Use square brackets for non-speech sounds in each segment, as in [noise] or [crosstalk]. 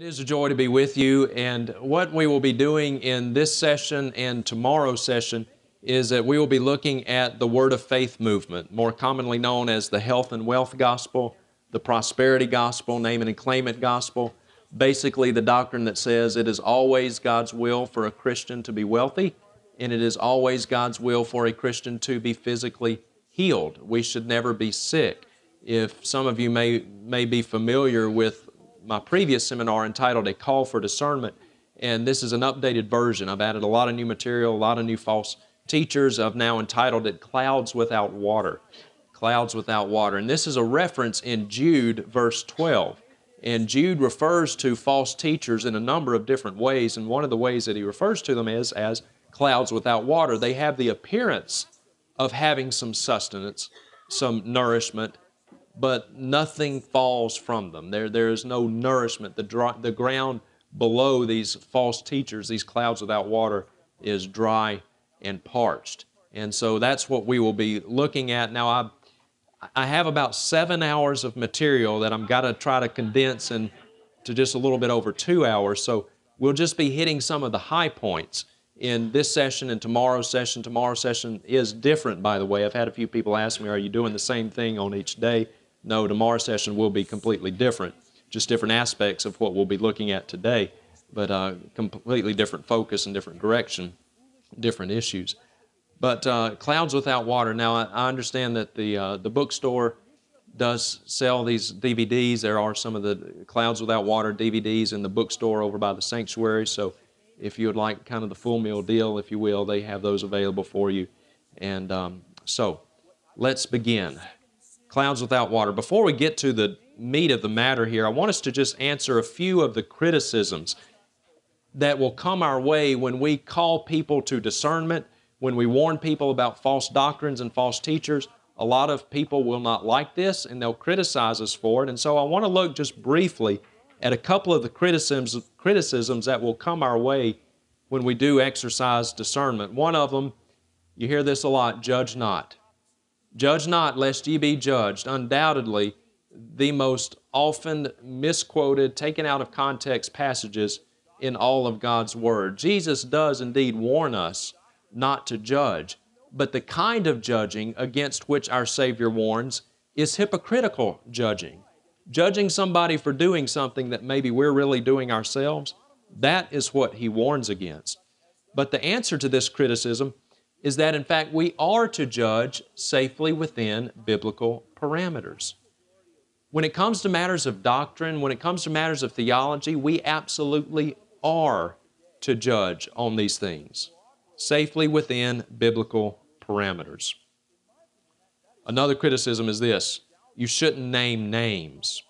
It is a joy to be with you, and what we will be doing in this session and tomorrow's session is that we will be looking at the Word of Faith movement, more commonly known as the health and wealth gospel, the prosperity gospel, name and claim it gospel. Basically, the doctrine that says it is always God's will for a Christian to be wealthy, and it is always God's will for a Christian to be physically healed. We should never be sick. If some of you may, may be familiar with my previous seminar entitled A Call for Discernment, and this is an updated version. I've added a lot of new material, a lot of new false teachers. I've now entitled it Clouds Without Water. Clouds Without Water. And this is a reference in Jude, verse 12. And Jude refers to false teachers in a number of different ways, and one of the ways that he refers to them is as clouds without water. They have the appearance of having some sustenance, some nourishment, but nothing falls from them. There, there is no nourishment. The, dry, the ground below these false teachers, these clouds without water, is dry and parched. And so that's what we will be looking at. Now, I, I have about seven hours of material that I'm got to try to condense and to just a little bit over two hours. So we'll just be hitting some of the high points in this session and tomorrow's session. Tomorrow's session is different, by the way. I've had a few people ask me, Are you doing the same thing on each day? No, tomorrow's session will be completely different, just different aspects of what we'll be looking at today, but uh, completely different focus and different direction, different issues. But uh, Clouds Without Water. Now, I, I understand that the, uh, the bookstore does sell these DVDs. There are some of the Clouds Without Water DVDs in the bookstore over by the sanctuary. So, if you would like kind of the full meal deal, if you will, they have those available for you. And um, so, let's begin. Clouds Without Water. Before we get to the meat of the matter here, I want us to just answer a few of the criticisms that will come our way when we call people to discernment, when we warn people about false doctrines and false teachers. A lot of people will not like this and they'll criticize us for it. And so I want to look just briefly at a couple of the criticisms, criticisms that will come our way when we do exercise discernment. One of them, you hear this a lot judge not. Judge not, lest ye be judged. Undoubtedly, the most often misquoted, taken out of context passages in all of God's Word. Jesus does indeed warn us not to judge, but the kind of judging against which our Savior warns is hypocritical judging. Judging somebody for doing something that maybe we're really doing ourselves, that is what He warns against. But the answer to this criticism is that in fact we are to judge safely within biblical parameters. When it comes to matters of doctrine, when it comes to matters of theology, we absolutely are to judge on these things safely within biblical parameters. Another criticism is this you shouldn't name names.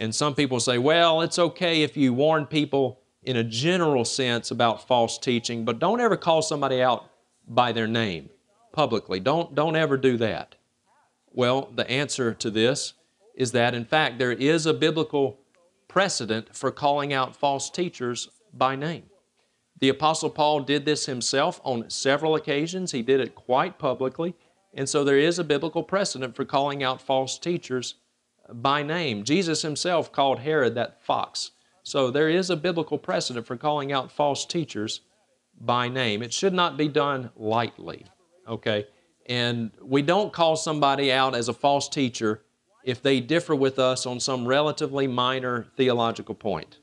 And some people say, well, it's okay if you warn people in a general sense about false teaching, but don't ever call somebody out by their name publicly. Don't, don't ever do that. Well, the answer to this is that, in fact, there is a biblical precedent for calling out false teachers by name. The Apostle Paul did this himself on several occasions. He did it quite publicly. And so there is a biblical precedent for calling out false teachers by name. Jesus himself called Herod that fox. So there is a biblical precedent for calling out false teachers by name. It should not be done lightly, okay? And we don't call somebody out as a false teacher if they differ with us on some relatively minor theological point.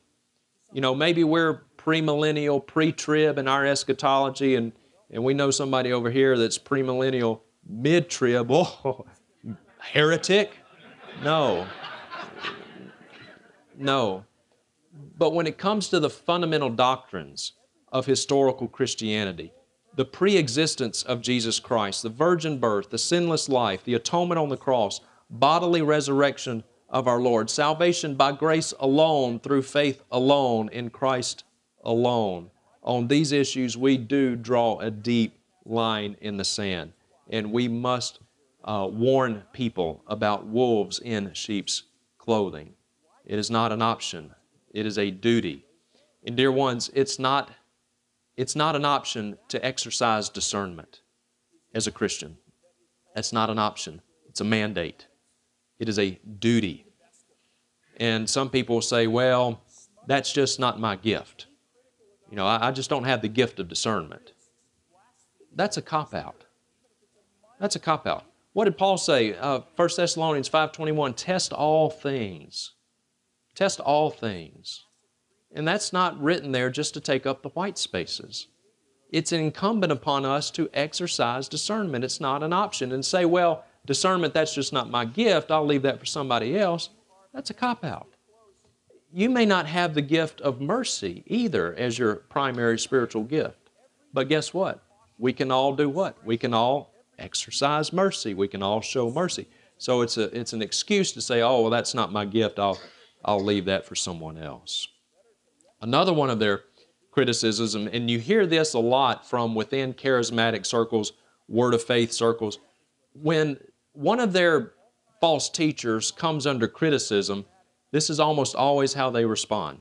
You know, maybe we're premillennial, pre trib in our eschatology, and, and we know somebody over here that's premillennial, mid trib. Oh, [laughs] heretic? No. No. But when it comes to the fundamental doctrines, of historical Christianity. The pre existence of Jesus Christ, the virgin birth, the sinless life, the atonement on the cross, bodily resurrection of our Lord, salvation by grace alone, through faith alone, in Christ alone. On these issues, we do draw a deep line in the sand, and we must uh, warn people about wolves in sheep's clothing. It is not an option, it is a duty. And, dear ones, it's not it's not an option to exercise discernment as a Christian. That's not an option, it's a mandate, it is a duty. And some people say, well, that's just not my gift. You know, I, I just don't have the gift of discernment. That's a cop out. That's a cop out. What did Paul say? Uh, 1 Thessalonians 5.21, test all things. Test all things. And that's not written there just to take up the white spaces. It's incumbent upon us to exercise discernment. It's not an option. And say, well, discernment, that's just not my gift. I'll leave that for somebody else. That's a cop out. You may not have the gift of mercy either as your primary spiritual gift. But guess what? We can all do what? We can all exercise mercy. We can all show mercy. So it's, a, it's an excuse to say, oh, well, that's not my gift. I'll, I'll leave that for someone else. Another one of their criticisms, and you hear this a lot from within charismatic circles, word of faith circles, when one of their false teachers comes under criticism, this is almost always how they respond.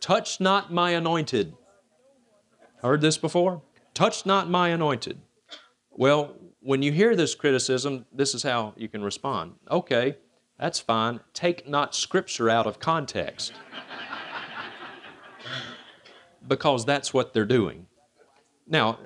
Touch not my anointed. Heard this before? Touch not my anointed. Well, when you hear this criticism, this is how you can respond. Okay, that's fine. Take not Scripture out of context. Because that's what they're doing. Now,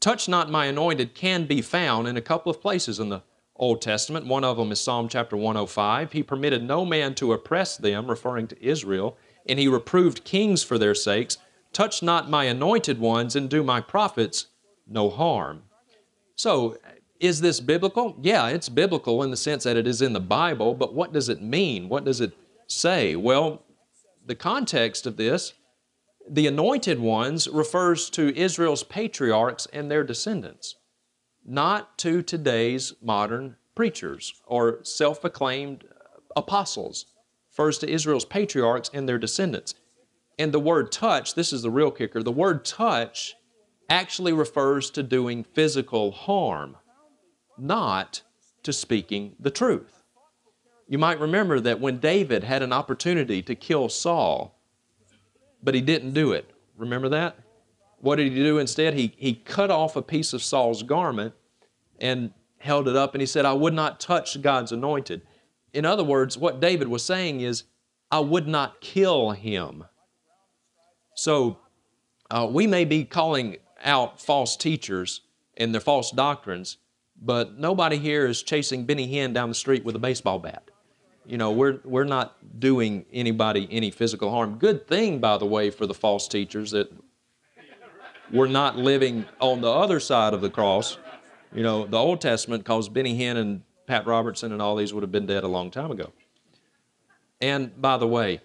touch not my anointed can be found in a couple of places in the Old Testament. One of them is Psalm chapter 105. He permitted no man to oppress them, referring to Israel, and he reproved kings for their sakes. Touch not my anointed ones, and do my prophets no harm. So, is this biblical? Yeah, it's biblical in the sense that it is in the Bible, but what does it mean? What does it say? Well, the context of this, the anointed ones refers to Israel's patriarchs and their descendants not to today's modern preachers or self acclaimed apostles. First to Israel's patriarchs and their descendants. And the word touch, this is the real kicker, the word touch actually refers to doing physical harm, not to speaking the truth. You might remember that when David had an opportunity to kill Saul, but he didn't do it. Remember that? What did he do instead? He, he cut off a piece of Saul's garment and held it up and he said, I would not touch God's anointed. In other words, what David was saying is, I would not kill him. So uh, we may be calling out false teachers and their false doctrines, but nobody here is chasing Benny Hinn down the street with a baseball bat. You know, we're, we're not doing anybody any physical harm. Good thing, by the way, for the false teachers that we're not living on the other side of the cross. You know, the Old Testament, because Benny Hinn and Pat Robertson and all these would have been dead a long time ago. And by the way,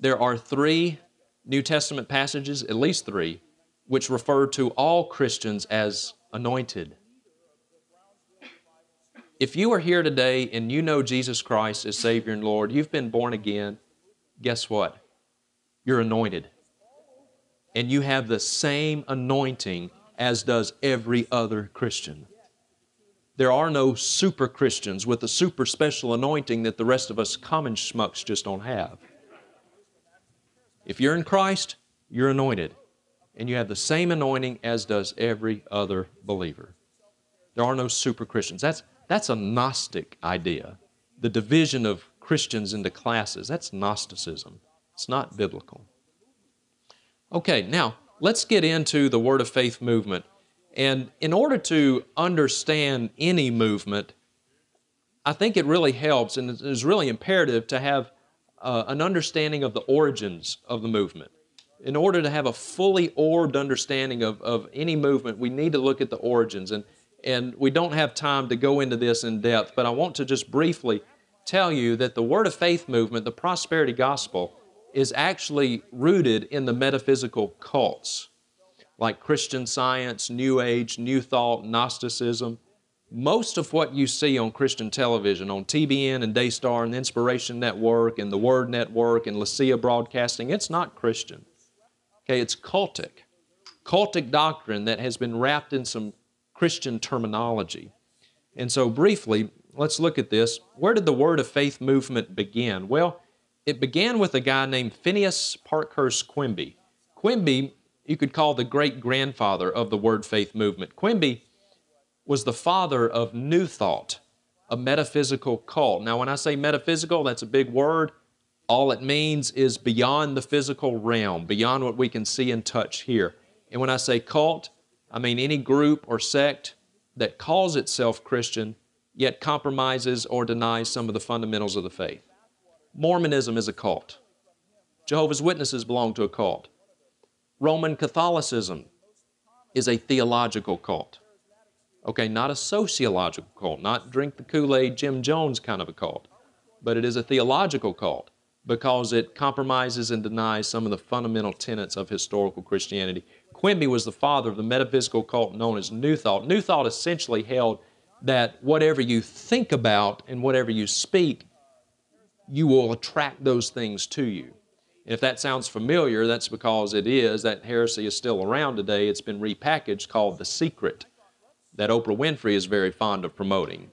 there are three New Testament passages, at least three, which refer to all Christians as anointed. If you are here today and you know Jesus Christ as Savior and Lord, you've been born again, guess what? You're anointed and you have the same anointing as does every other Christian. There are no super Christians with a super special anointing that the rest of us common schmucks just don't have. If you're in Christ, you're anointed, and you have the same anointing as does every other believer. There are no super Christians. That's, that's a Gnostic idea. The division of Christians into classes, that's Gnosticism. It's not biblical. Okay, now let's get into the Word of Faith movement. And in order to understand any movement, I think it really helps and it is really imperative to have uh, an understanding of the origins of the movement. In order to have a fully orbed understanding of, of any movement, we need to look at the origins. And, and we don't have time to go into this in depth, but I want to just briefly tell you that the Word of Faith movement, the prosperity gospel, is actually rooted in the metaphysical cults like Christian Science, New Age, New Thought, Gnosticism. Most of what you see on Christian television, on TBN and Daystar and the Inspiration Network and the Word Network and LeSEA Broadcasting, it's not Christian. Okay, it's cultic. Cultic doctrine that has been wrapped in some Christian terminology. And so, briefly, let's look at this. Where did the Word of Faith movement begin? Well, it began with a guy named Phineas Parkhurst Quimby. Quimby, you could call the great grandfather of the Word Faith movement. Quimby was the father of New Thought, a metaphysical cult. Now, when I say metaphysical, that's a big word. All it means is beyond the physical realm, beyond what we can see and touch here. And when I say cult, I mean any group or sect that calls itself Christian yet compromises or denies some of the fundamentals of the faith. Mormonism is a cult. Jehovah's Witnesses belong to a cult. Roman Catholicism is a theological cult. Okay, not a sociological cult, not drink the Kool Aid Jim Jones kind of a cult, but it is a theological cult because it compromises and denies some of the fundamental tenets of historical Christianity. Quimby was the father of the metaphysical cult known as New Thought. New Thought essentially held that whatever you think about and whatever you speak, you will attract those things to you. If that sounds familiar, that's because it is. That heresy is still around today. It's been repackaged called The Secret, that Oprah Winfrey is very fond of promoting.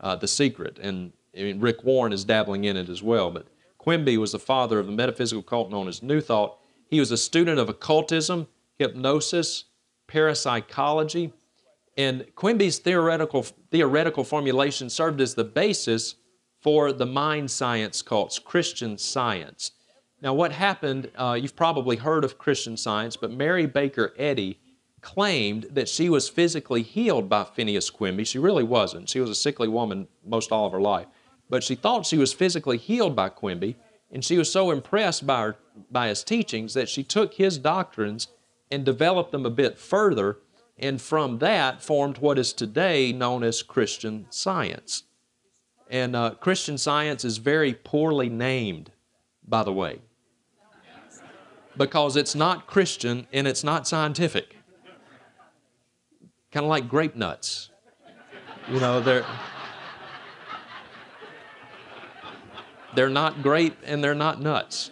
Uh, the Secret. And I mean, Rick Warren is dabbling in it as well. But Quimby was the father of the metaphysical cult known as New Thought. He was a student of occultism, hypnosis, parapsychology, and Quimby's theoretical, theoretical formulation served as the basis for the mind science cults, Christian science. Now, what happened, uh, you've probably heard of Christian science, but Mary Baker Eddy claimed that she was physically healed by Phineas Quimby. She really wasn't. She was a sickly woman most all of her life. But she thought she was physically healed by Quimby, and she was so impressed by, her, by his teachings that she took his doctrines and developed them a bit further, and from that formed what is today known as Christian science. And uh, Christian science is very poorly named, by the way because it's not Christian and it's not scientific. Kind of like grape nuts. You know, they're they're not grape and they're not nuts.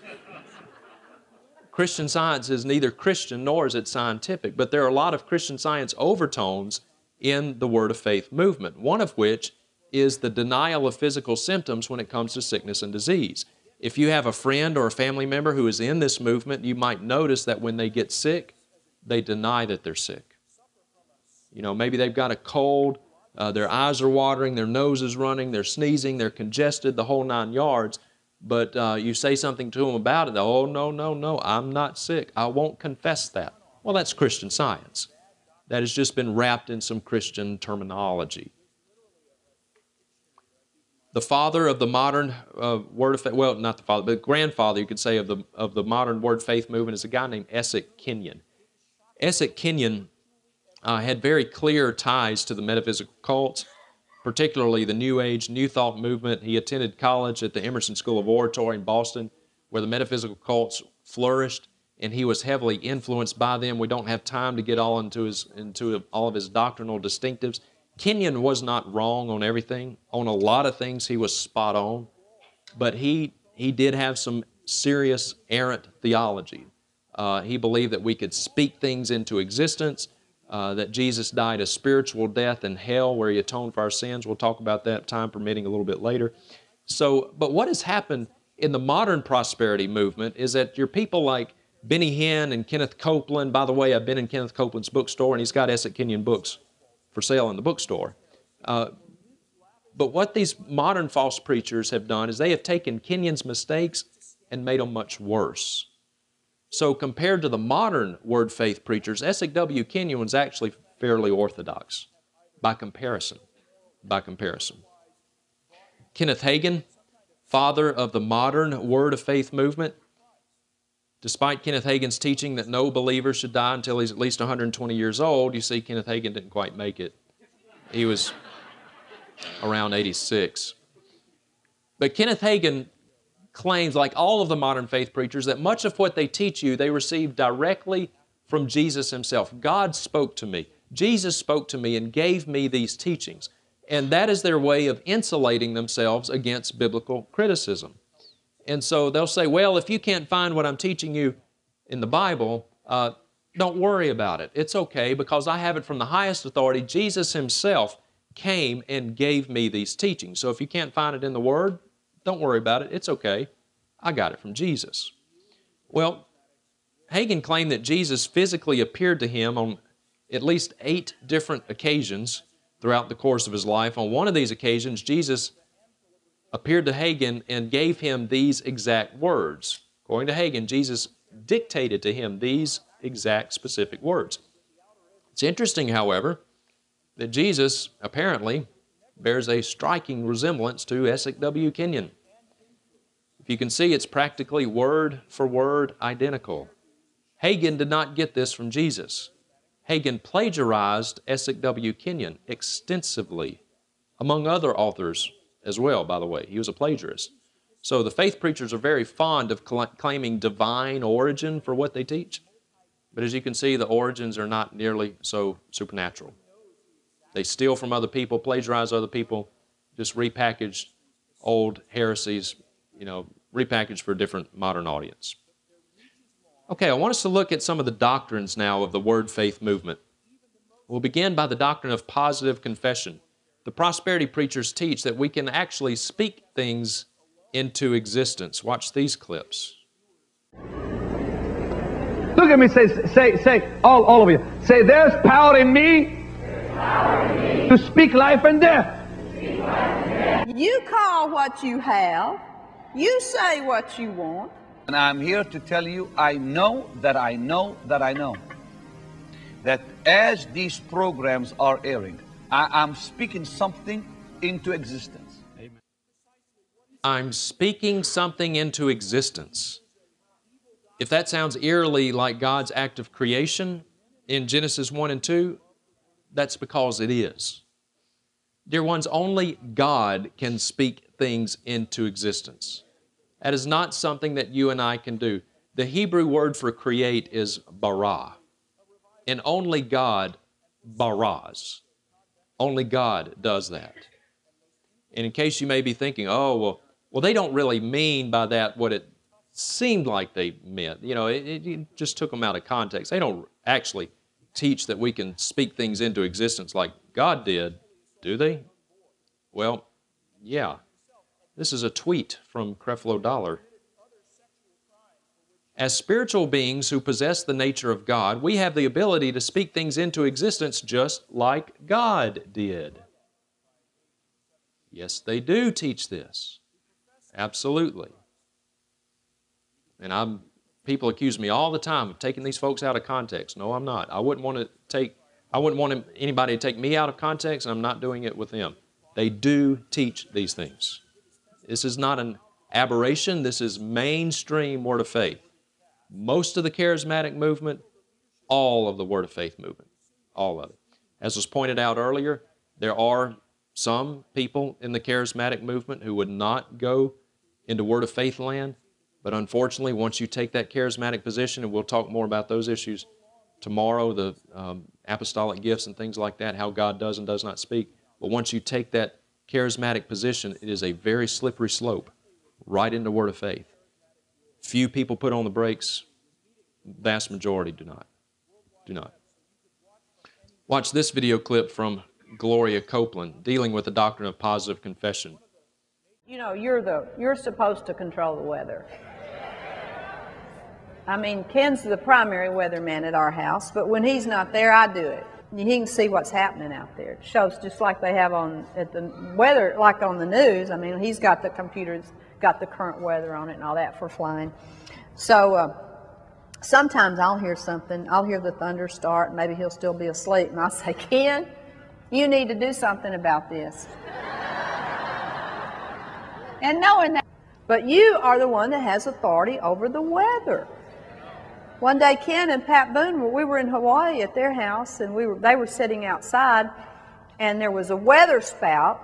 Christian science is neither Christian nor is it scientific, but there are a lot of Christian science overtones in the Word of Faith movement, one of which is the denial of physical symptoms when it comes to sickness and disease. If you have a friend or a family member who is in this movement, you might notice that when they get sick, they deny that they're sick. You know, maybe they've got a cold, uh, their eyes are watering, their nose is running, they're sneezing, they're congested, the whole nine yards. But uh, you say something to them about it, oh, no, no, no, I'm not sick. I won't confess that. Well, that's Christian science. That has just been wrapped in some Christian terminology the father of the modern uh, word of faith, well, not the father, but grandfather, you could say, of the, of the modern word faith movement is a guy named Essek Kenyon. Essek Kenyon uh, had very clear ties to the metaphysical cults, particularly the New Age, New Thought movement. He attended college at the Emerson School of Oratory in Boston, where the metaphysical cults flourished, and he was heavily influenced by them. We don't have time to get all into, his, into all of his doctrinal distinctives. Kenyon was not wrong on everything. On a lot of things, he was spot on. But he, he did have some serious errant theology. Uh, he believed that we could speak things into existence, uh, that Jesus died a spiritual death in hell where he atoned for our sins. We'll talk about that, time permitting, a little bit later. So, but what has happened in the modern prosperity movement is that your people like Benny Hinn and Kenneth Copeland, by the way, I've been in Kenneth Copeland's bookstore and he's got Essek Kenyon books for sale in the bookstore. Uh, but what these modern false preachers have done is they have taken Kenyon's mistakes and made them much worse. So, compared to the modern word faith preachers, Essek W. Kenyon was actually fairly orthodox by comparison. By comparison. Kenneth Hagin, father of the modern word of faith movement, Despite Kenneth Hagin's teaching that no believer should die until he's at least 120 years old, you see, Kenneth Hagin didn't quite make it. He was around 86. But Kenneth Hagin claims, like all of the modern faith preachers, that much of what they teach you they received directly from Jesus Himself. God spoke to me. Jesus spoke to me and gave me these teachings. And that is their way of insulating themselves against biblical criticism. And so they'll say, well, if you can't find what I'm teaching you in the Bible, uh, don't worry about it. It's okay because I have it from the highest authority. Jesus Himself came and gave me these teachings. So if you can't find it in the Word, don't worry about it. It's okay. I got it from Jesus. Well, Hagin claimed that Jesus physically appeared to him on at least eight different occasions throughout the course of his life. On one of these occasions, Jesus appeared to Hagin and gave him these exact words. According to Hagin, Jesus dictated to him these exact specific words. It's interesting, however, that Jesus apparently bears a striking resemblance to Essek W. Kenyon. If you can see, it's practically word for word identical. Hagin did not get this from Jesus. Hagin plagiarized Essek W. Kenyon extensively, among other authors as well, by the way. He was a plagiarist. So the faith preachers are very fond of cl- claiming divine origin for what they teach. But as you can see, the origins are not nearly so supernatural. They steal from other people, plagiarize other people, just repackage old heresies, you know, repackaged for a different modern audience. Okay, I want us to look at some of the doctrines now of the Word Faith movement. We'll begin by the doctrine of positive confession. The prosperity preachers teach that we can actually speak things into existence. Watch these clips. Look at me, say, say, say, all, all of you. Say, there's power in me, power in me. to speak life and death. You call what you have, you say what you want. And I'm here to tell you, I know that I know that I know that as these programs are airing, I, am speaking something into existence. Amen. I'm speaking something into existence. If that sounds eerily like God's act of creation in Genesis 1 and 2, that's because it is. Dear ones, only God can speak things into existence. That is not something that you and I can do. The Hebrew word for create is bara. And only God baras. Only God does that. And in case you may be thinking, oh, well, well, they don't really mean by that what it seemed like they meant. You know, it, it, just took them out of context. They don't actually teach that we can speak things into existence like God did, do they? Well, yeah. This is a tweet from Creflo Dollar. As spiritual beings who possess the nature of God, we have the ability to speak things into existence just like God did. Yes, they do teach this. Absolutely. And I'm people accuse me all the time of taking these folks out of context. No, I'm not. I wouldn't want to take I wouldn't want anybody to take me out of context, and I'm not doing it with them. They do teach these things. This is not an aberration, this is mainstream Word of Faith. Most of the charismatic movement, all of the Word of Faith movement, all of it. As was pointed out earlier, there are some people in the charismatic movement who would not go into Word of Faith land but unfortunately, once you take that charismatic position, and we'll talk more about those issues tomorrow, the um, apostolic gifts and things like that, how God does and does not speak. But once you take that charismatic position, it is a very slippery slope right into Word of faith. Few people put on the brakes, vast majority do not. Do not. Watch this video clip from Gloria Copeland dealing with the doctrine of positive confession. You know, you're the you're supposed to control the weather. I mean, Ken's the primary weatherman at our house, but when he's not there, I do it. You can see what's happening out there. It shows just like they have on at the weather, like on the news. I mean, he's got the computers, got the current weather on it and all that for flying. So uh, sometimes I'll hear something. I'll hear the thunder start. Maybe he'll still be asleep, and I'll say, [laughs] Ken, you need to do something about this. and knowing that, but you are the one that has authority over the weather. One day, Ken and Pat Boone, we were in Hawaii at their house, and we were, they were sitting outside, and there was a weather spout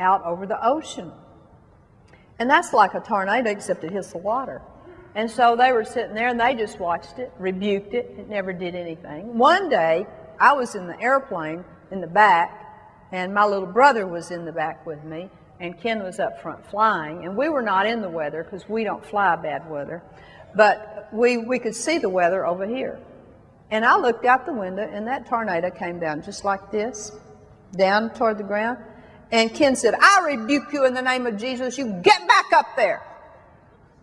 out over the ocean. And that's like a tornado, except it hits the water. And so they were sitting there, and they just watched it, rebuked it. It never did anything. One day, I was in the airplane in the back, and my little brother was in the back with me, and Ken was up front flying, and we were not in the weather because we don't fly bad weather. But we, we could see the weather over here. And I looked out the window, and that tornado came down just like this, down toward the ground. And Ken said, I rebuke you in the name of Jesus. You get back up there.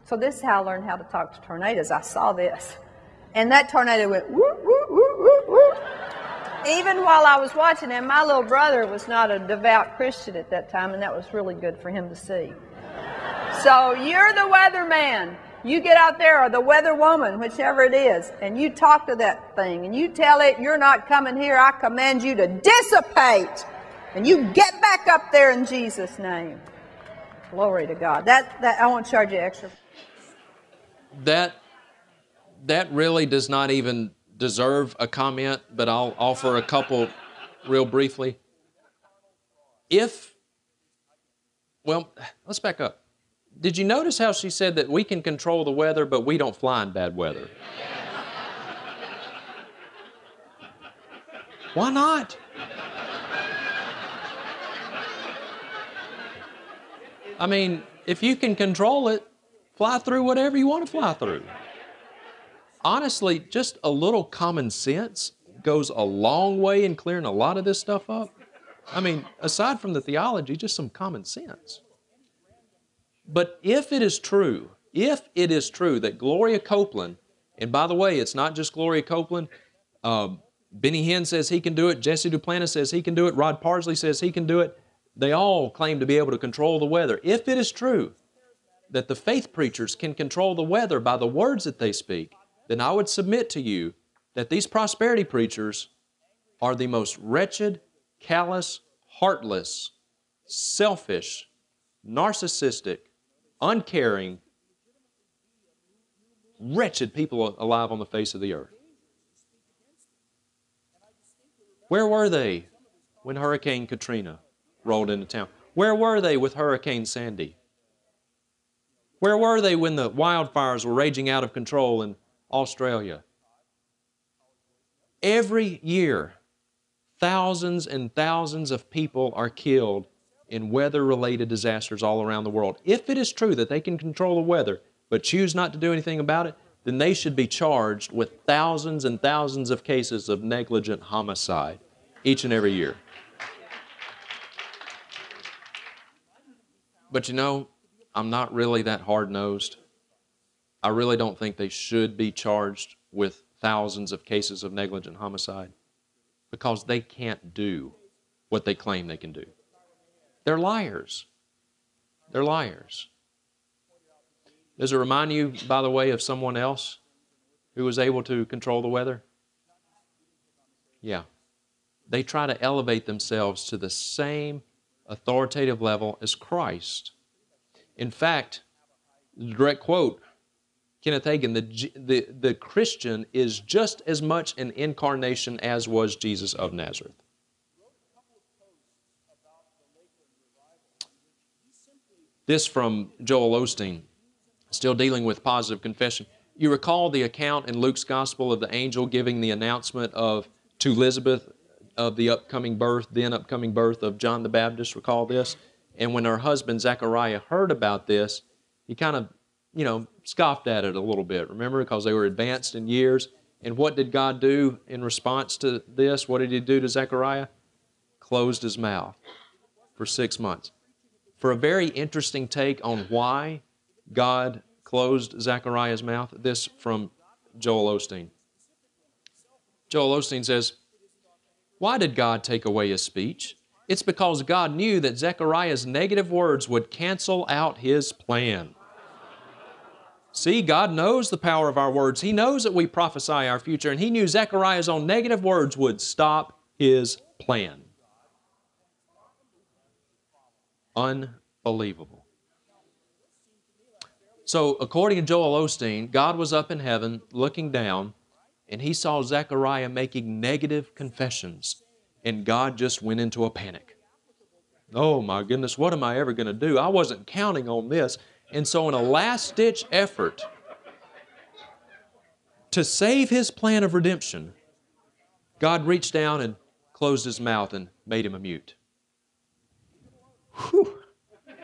So this is how I learned how to talk to tornadoes. I saw this. And that tornado went, whoop, whoop, whoop, whoop, whoop. even while I was watching him, my little brother was not a devout Christian at that time, and that was really good for him to see. So you're the weatherman. You get out there, or the weather woman, whichever it is, and you talk to that thing, and you tell it, you're not coming here. I command you to dissipate. And you get back up there in Jesus' name. Glory to God. That, that I won't charge you extra. That, that really does not even deserve a comment, but I'll offer a couple real briefly. If, well, let's back up. Did you notice how she said that we can control the weather, but we don't fly in bad weather? Why not? I mean, if you can control it, fly through whatever you want to fly through. Honestly, just a little common sense goes a long way in clearing a lot of this stuff up. I mean, aside from the theology, just some common sense. But if it is true, if it is true that Gloria Copeland, and by the way, it's not just Gloria Copeland, um, Benny Hinn says he can do it, Jesse Duplantis says he can do it, Rod Parsley says he can do it. They all claim to be able to control the weather. If it is true that the faith preachers can control the weather by the words that they speak, then I would submit to you that these prosperity preachers are the most wretched, callous, heartless, selfish, narcissistic, uncaring, wretched people alive on the face of the earth. Where were they when Hurricane Katrina rolled into town? Where were they with Hurricane Sandy? Where were they when the wildfires were raging out of control in Australia? Every year, thousands and thousands of people are killed in weather related disasters all around the world. If it is true that they can control the weather but choose not to do anything about it, then they should be charged with thousands and thousands of cases of negligent homicide each and every year. But you know, I'm not really that hard nosed. I really don't think they should be charged with thousands of cases of negligent homicide because they can't do what they claim they can do. They're liars. They're liars. Does it remind you, by the way, of someone else who was able to control the weather? Yeah. They try to elevate themselves to the same authoritative level as Christ. In fact, direct quote, Kenneth Hagin, the, the, the Christian is just as much an incarnation as was Jesus of Nazareth. This from Joel Osteen, still dealing with positive confession. You recall the account in Luke's Gospel of the angel giving the announcement of to Elizabeth of the upcoming birth, then upcoming birth of John the Baptist. Recall this? And when her husband Zechariah heard about this, he kind of, you know, scoffed at it a little bit. Remember, because they were advanced in years. And what did God do in response to this? What did He do to Zechariah? Closed his mouth for six months for a very interesting take on why God closed Zechariah's mouth. This from Joel Osteen. Joel Osteen says, Why did God take away his speech? It's because God knew that Zechariah's negative words would cancel out his plan. See, God knows the power of our words. He knows that we prophesy our future, and He knew Zechariah's own negative words would stop his plan. Unbelievable. So, according to Joel Osteen, God was up in heaven looking down, and he saw Zechariah making negative confessions, and God just went into a panic. Oh my goodness, what am I ever going to do? I wasn't counting on this. And so, in a last ditch effort to save his plan of redemption, God reached down and closed his mouth and made him a mute. Whew.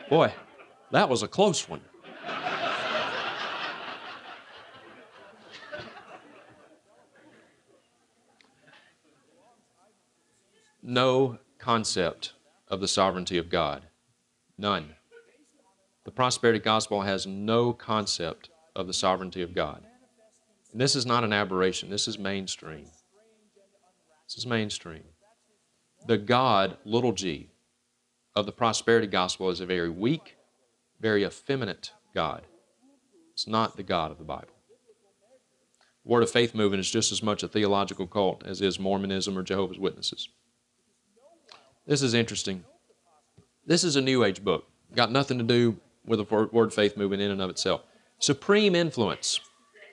Boy, that was a close one. no concept of the sovereignty of God. None. The prosperity gospel has no concept of the sovereignty of God. And this is not an aberration, this is mainstream. This is mainstream. The God, little g, of the prosperity gospel is a very weak, very effeminate God. It's not the God of the Bible. Word of Faith movement is just as much a theological cult as is Mormonism or Jehovah's Witnesses. This is interesting. This is a New Age book. Got nothing to do with the Word of Faith movement in and of itself. Supreme Influence.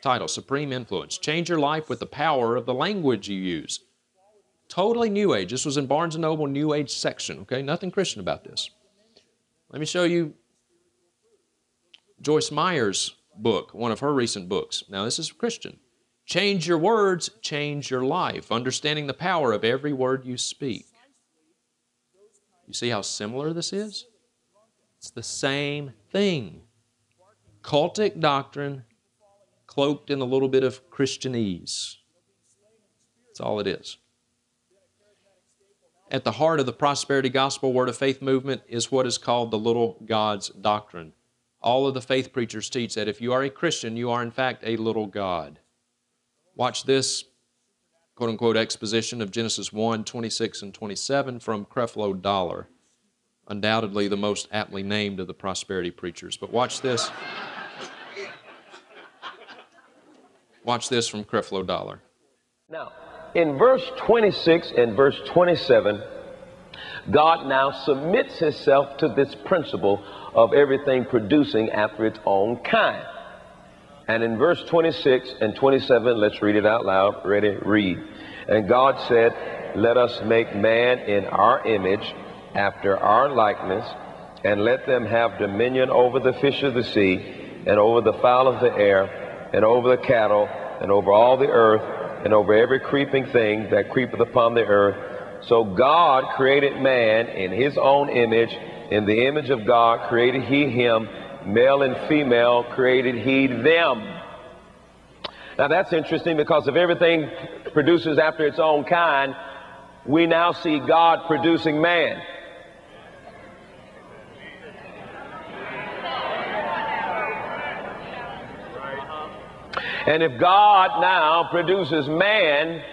Title Supreme Influence. Change your life with the power of the language you use. Totally New Age. This was in Barnes & Noble New Age section, okay? Nothing Christian about this. Let me show you Joyce Meyer's book, one of her recent books. Now, this is Christian. Change your words, change your life, understanding the power of every word you speak. You see how similar this is? It's the same thing. Cultic doctrine cloaked in a little bit of Christianese. That's all it is. At the heart of the prosperity gospel word of faith movement is what is called the little God's doctrine. All of the faith preachers teach that if you are a Christian, you are in fact a little God. Watch this quote unquote exposition of Genesis 1 26 and 27 from Creflo Dollar. Undoubtedly the most aptly named of the prosperity preachers. But watch this. Watch this from Creflo Dollar. Now, in verse 26 and verse 27, God now submits himself to this principle of everything producing after its own kind. And in verse 26 and 27, let's read it out loud. Ready? Read. And God said, Let us make man in our image, after our likeness, and let them have dominion over the fish of the sea, and over the fowl of the air, and over the cattle, and over all the earth, and over every creeping thing that creepeth upon the earth. So God created man in his own image. In the image of God created he him male and female created he them. Now that's interesting because if everything produces after its own kind, we now see God producing man. And if God now produces man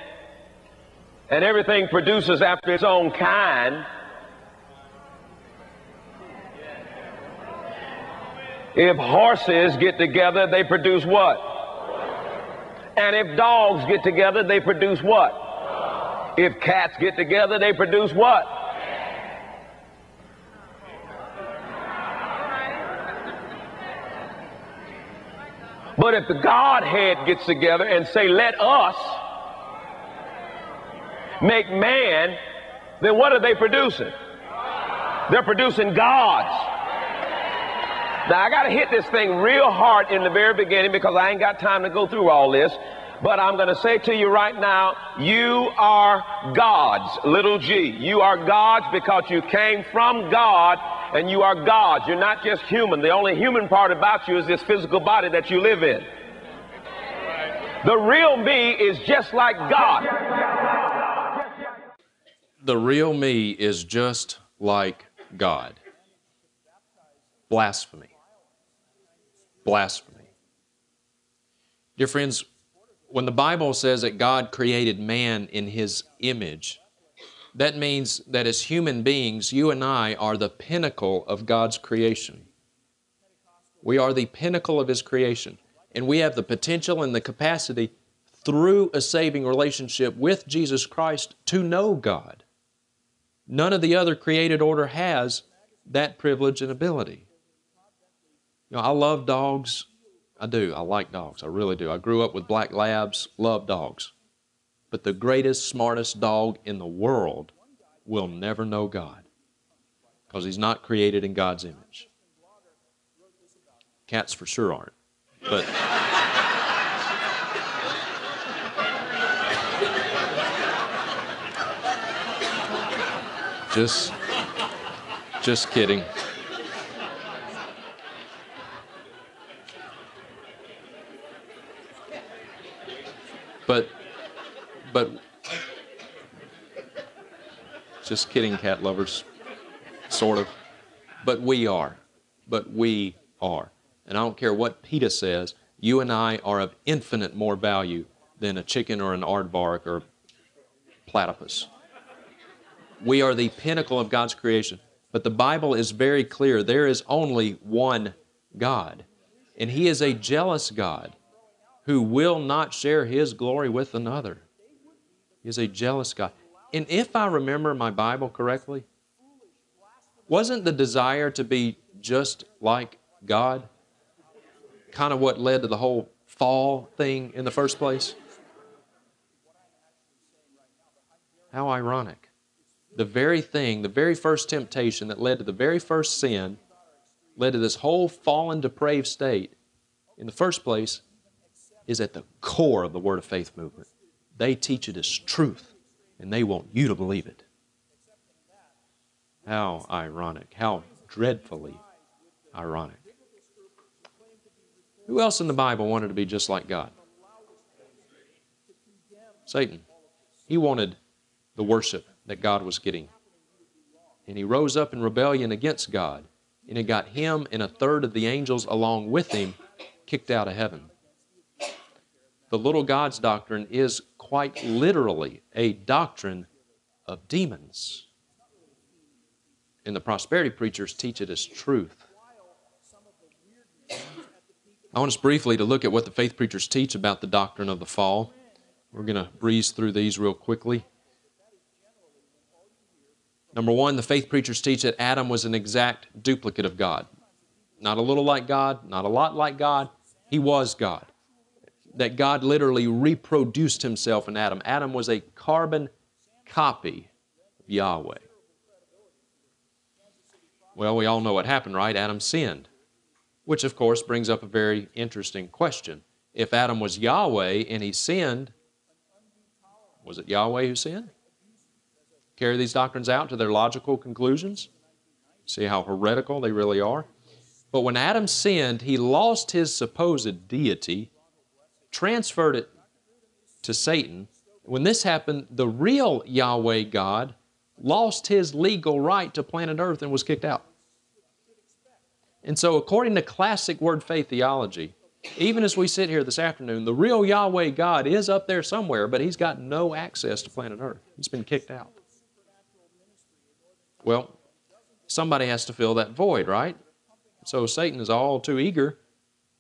and everything produces after its own kind, If horses get together, they produce what? And if dogs get together, they produce what? If cats get together, they produce what? But if the Godhead gets together and say, let us make man, then what are they producing? They're producing gods. Now, I got to hit this thing real hard in the very beginning because I ain't got time to go through all this. But I'm going to say to you right now, you are God's, little g. You are God's because you came from God and you are God. You're not just human. The only human part about you is this physical body that you live in. The real me is just like God. The real me is just like God. Blasphemy blasphemy. Dear friends, when the Bible says that God created man in his image, that means that as human beings, you and I are the pinnacle of God's creation. We are the pinnacle of His creation. And we have the potential and the capacity through a saving relationship with Jesus Christ to know God. None of the other created order has that privilege and ability. You know, I love dogs. I do. I like dogs. I really do. I grew up with black labs, love dogs. But the greatest, smartest dog in the world will never know God because he's not created in God's image. Cats for sure aren't. But. [laughs] just just kidding. But, but, just kidding, cat lovers, sort of. But we are. But we are. And I don't care what PETA says, you and I are of infinite more value than a chicken or an aardvark or platypus. We are the pinnacle of God's creation. But the Bible is very clear there is only one God, and He is a jealous God who will not share His glory with another. Is a jealous God. And if I remember my Bible correctly, wasn't the desire to be just like God kind of what led to the whole fall thing in the first place? How ironic. The very thing, the very first temptation that led to the very first sin, led to this whole fallen, depraved state, in the first place, is at the core of the Word of Faith movement. They teach it as truth, and they want you to believe it. How ironic. How dreadfully ironic. Who else in the Bible wanted to be just like God? Satan. He wanted the worship that God was getting. And he rose up in rebellion against God. And it got him and a third of the angels along with him kicked out of heaven. The little God's doctrine is quite literally a doctrine of demons. And the prosperity preachers teach it as truth. I want us briefly to look at what the faith preachers teach about the doctrine of the fall. We're going to breeze through these real quickly. Number one, the faith preachers teach that Adam was an exact duplicate of God. Not a little like God, not a lot like God. He was God that God literally reproduced himself in Adam. Adam was a carbon copy of Yahweh. Well, we all know what happened, right? Adam sinned, which of course brings up a very interesting question. If Adam was Yahweh and he sinned, was it Yahweh who sinned? Carry these doctrines out to their logical conclusions. See how heretical they really are. But when Adam sinned, he lost his supposed deity transferred it to Satan. When this happened, the real Yahweh God lost his legal right to planet Earth and was kicked out. And so, according to classic word faith theology, even as we sit here this afternoon, the real Yahweh God is up there somewhere, but he's got no access to planet Earth. He's been kicked out. Well, somebody has to fill that void, right? So Satan is all too eager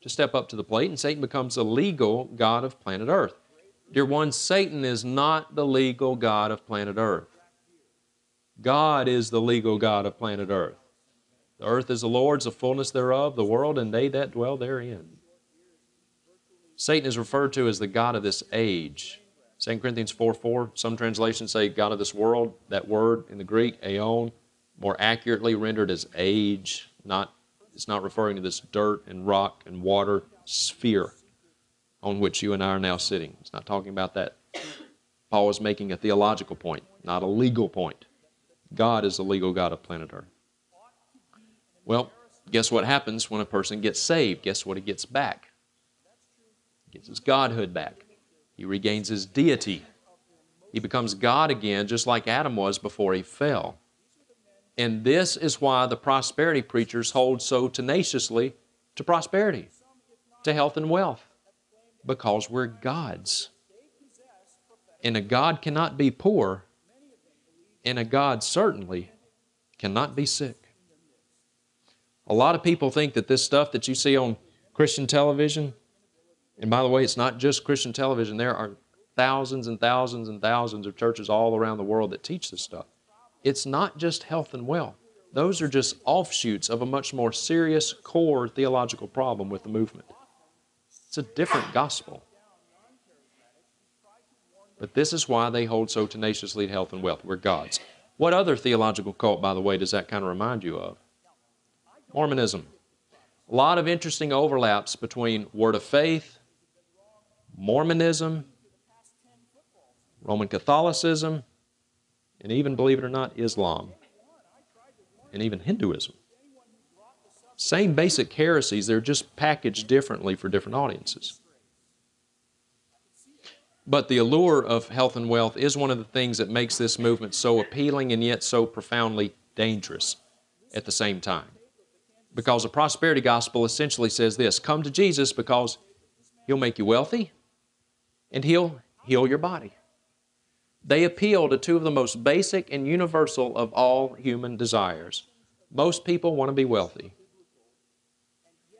to step up to the plate, and Satan becomes the legal God of planet Earth. Dear one, Satan is not the legal God of planet Earth. God is the legal God of planet Earth. The earth is the Lord's, the fullness thereof, the world, and they that dwell therein. Satan is referred to as the God of this age. 2 Corinthians 4 4, some translations say God of this world. That word in the Greek, aeon, more accurately rendered as age, not it's not referring to this dirt and rock and water sphere on which you and I are now sitting. It's not talking about that. Paul is making a theological point, not a legal point. God is the legal God of planet Earth. Well, guess what happens when a person gets saved? Guess what he gets back? He gets his godhood back. He regains his deity. He becomes God again, just like Adam was before he fell. And this is why the prosperity preachers hold so tenaciously to prosperity, to health and wealth, because we're God's. And a God cannot be poor, and a God certainly cannot be sick. A lot of people think that this stuff that you see on Christian television, and by the way, it's not just Christian television, there are thousands and thousands and thousands of churches all around the world that teach this stuff. It's not just health and wealth. Those are just offshoots of a much more serious core theological problem with the movement. It's a different gospel. But this is why they hold so tenaciously to health and wealth. We're God's. What other theological cult, by the way, does that kind of remind you of? Mormonism. A lot of interesting overlaps between Word of Faith, Mormonism, Roman Catholicism, and even, believe it or not, Islam, and even Hinduism. Same basic heresies, they're just packaged differently for different audiences. But the allure of health and wealth is one of the things that makes this movement so appealing and yet so profoundly dangerous at the same time. Because the prosperity gospel essentially says this come to Jesus because he'll make you wealthy and he'll heal your body. They appeal to two of the most basic and universal of all human desires. Most people want to be wealthy,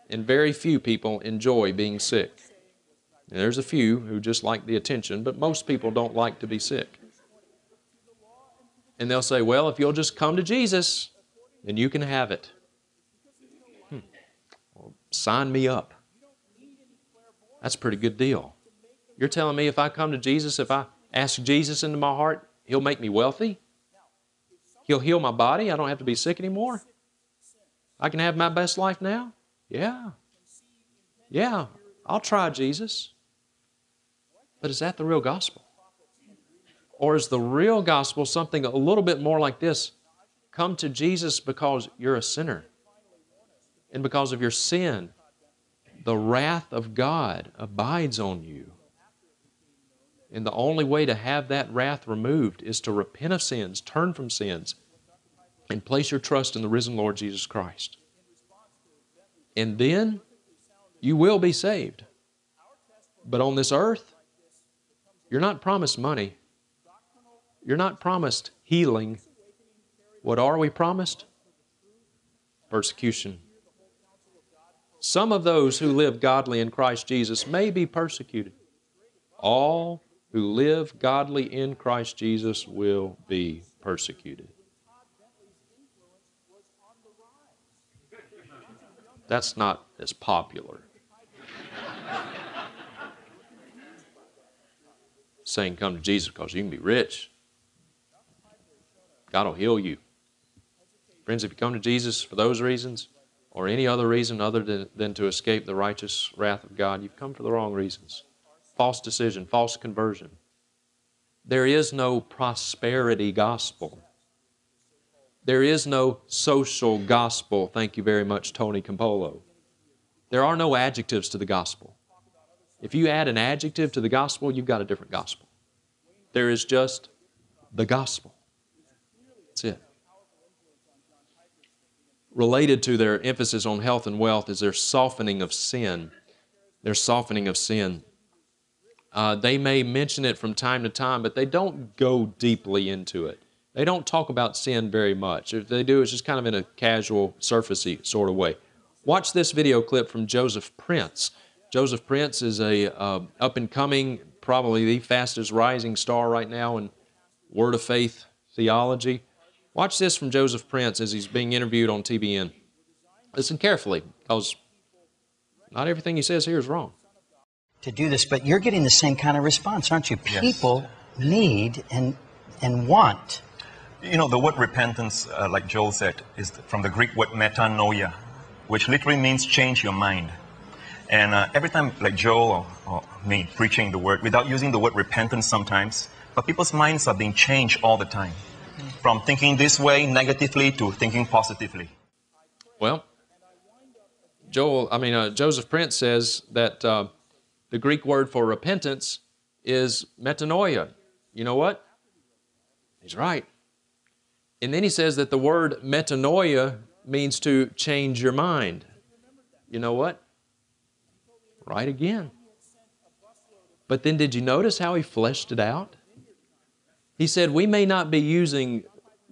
and very few people enjoy being sick. There's a few who just like the attention, but most people don't like to be sick. And they'll say, Well, if you'll just come to Jesus, then you can have it. Hmm. Well, sign me up. That's a pretty good deal. You're telling me if I come to Jesus, if I ask Jesus into my heart, He'll make me wealthy? He'll heal my body? I don't have to be sick anymore? I can have my best life now? Yeah. Yeah, I'll try Jesus. But is that the real gospel? Or is the real gospel something a little bit more like this? Come to Jesus because you're a sinner. And because of your sin, the wrath of God abides on you. And the only way to have that wrath removed is to repent of sins, turn from sins, and place your trust in the risen Lord Jesus Christ. And then you will be saved. But on this earth, you're not promised money. You're not promised healing. What are we promised? Persecution. Some of those who live godly in Christ Jesus may be persecuted. All who live godly in Christ Jesus will be persecuted. That's not as popular. Saying come to Jesus because you can be rich. God will heal you. Friends, if you come to Jesus for those reasons or any other reason other than, than to escape the righteous wrath of God, you've come for the wrong reasons false decision, false conversion. There is no prosperity gospel. There is no social gospel. Thank you very much, Tony Campolo. There are no adjectives to the gospel. If you add an adjective to the gospel, you've got a different gospel. There is just the gospel. That's it. Related to their emphasis on health and wealth is their softening of sin. Their softening of sin. Uh, they may mention it from time to time, but they don't go deeply into it. They don't talk about sin very much. If they do, it's just kind of in a casual, surfacey sort of way. Watch this video clip from Joseph Prince. Joseph Prince is a uh, up and coming, probably the fastest rising star right now in Word of Faith theology. Watch this from Joseph Prince as he's being interviewed on TBN. Listen carefully, because not everything he says here is wrong to do this, but you're getting the same kind of response, aren't you? People yes. need and and want. You know, the word repentance, uh, like Joel said, is from the Greek word metanoia, which literally means change your mind. And uh, every time, like Joel or, or, me preaching the word, without using the word repentance sometimes, but people's minds are being changed all the time. From thinking this way negatively to thinking positively. Well, Joel, I mean, uh, Joseph Prince says that uh, the Greek word for repentance is metanoia. You know what? He's right. And then he says that the word metanoia means to change your mind. You know what? Right again. But then did you notice how he fleshed it out? He said, We may not be using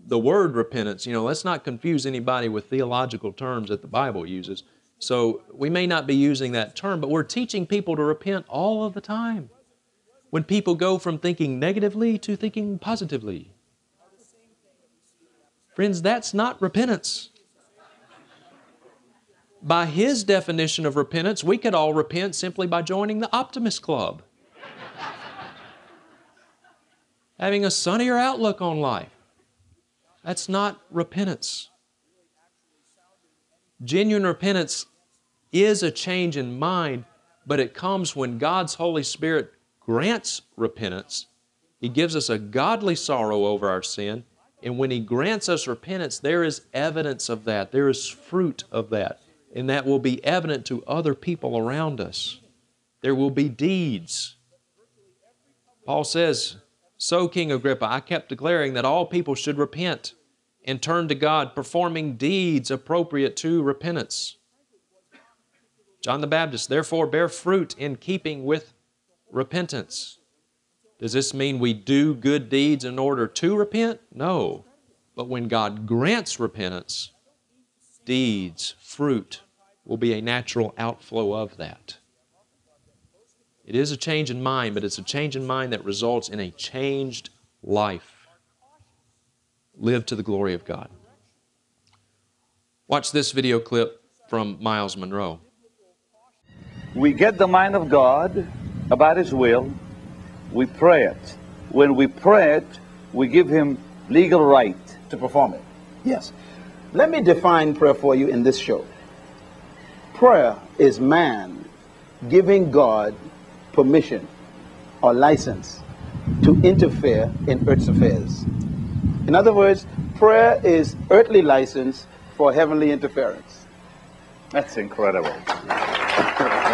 the word repentance. You know, let's not confuse anybody with theological terms that the Bible uses. So we may not be using that term, but we're teaching people to repent all of the time. When people go from thinking negatively to thinking positively. Friends, that's not repentance. By his definition of repentance, we could all repent simply by joining the Optimist Club. [laughs] Having a sunnier outlook on life. That's not repentance. Genuine repentance is a change in mind, but it comes when God's Holy Spirit grants repentance. He gives us a godly sorrow over our sin, and when He grants us repentance, there is evidence of that. There is fruit of that, and that will be evident to other people around us. There will be deeds. Paul says, So, King Agrippa, I kept declaring that all people should repent and turn to God, performing deeds appropriate to repentance. John the Baptist, therefore, bear fruit in keeping with repentance. Does this mean we do good deeds in order to repent? No. But when God grants repentance, deeds, fruit will be a natural outflow of that. It is a change in mind, but it's a change in mind that results in a changed life. Live to the glory of God. Watch this video clip from Myles Munroe. We get the mind of God about His will, we pray it. When we pray it, we give Him legal right to perform it. Yes. Let me define prayer for you in this show. Prayer is man giving God permission or license to interfere in earth's affairs. In other words, prayer is earthly license for heavenly interference. That's incredible.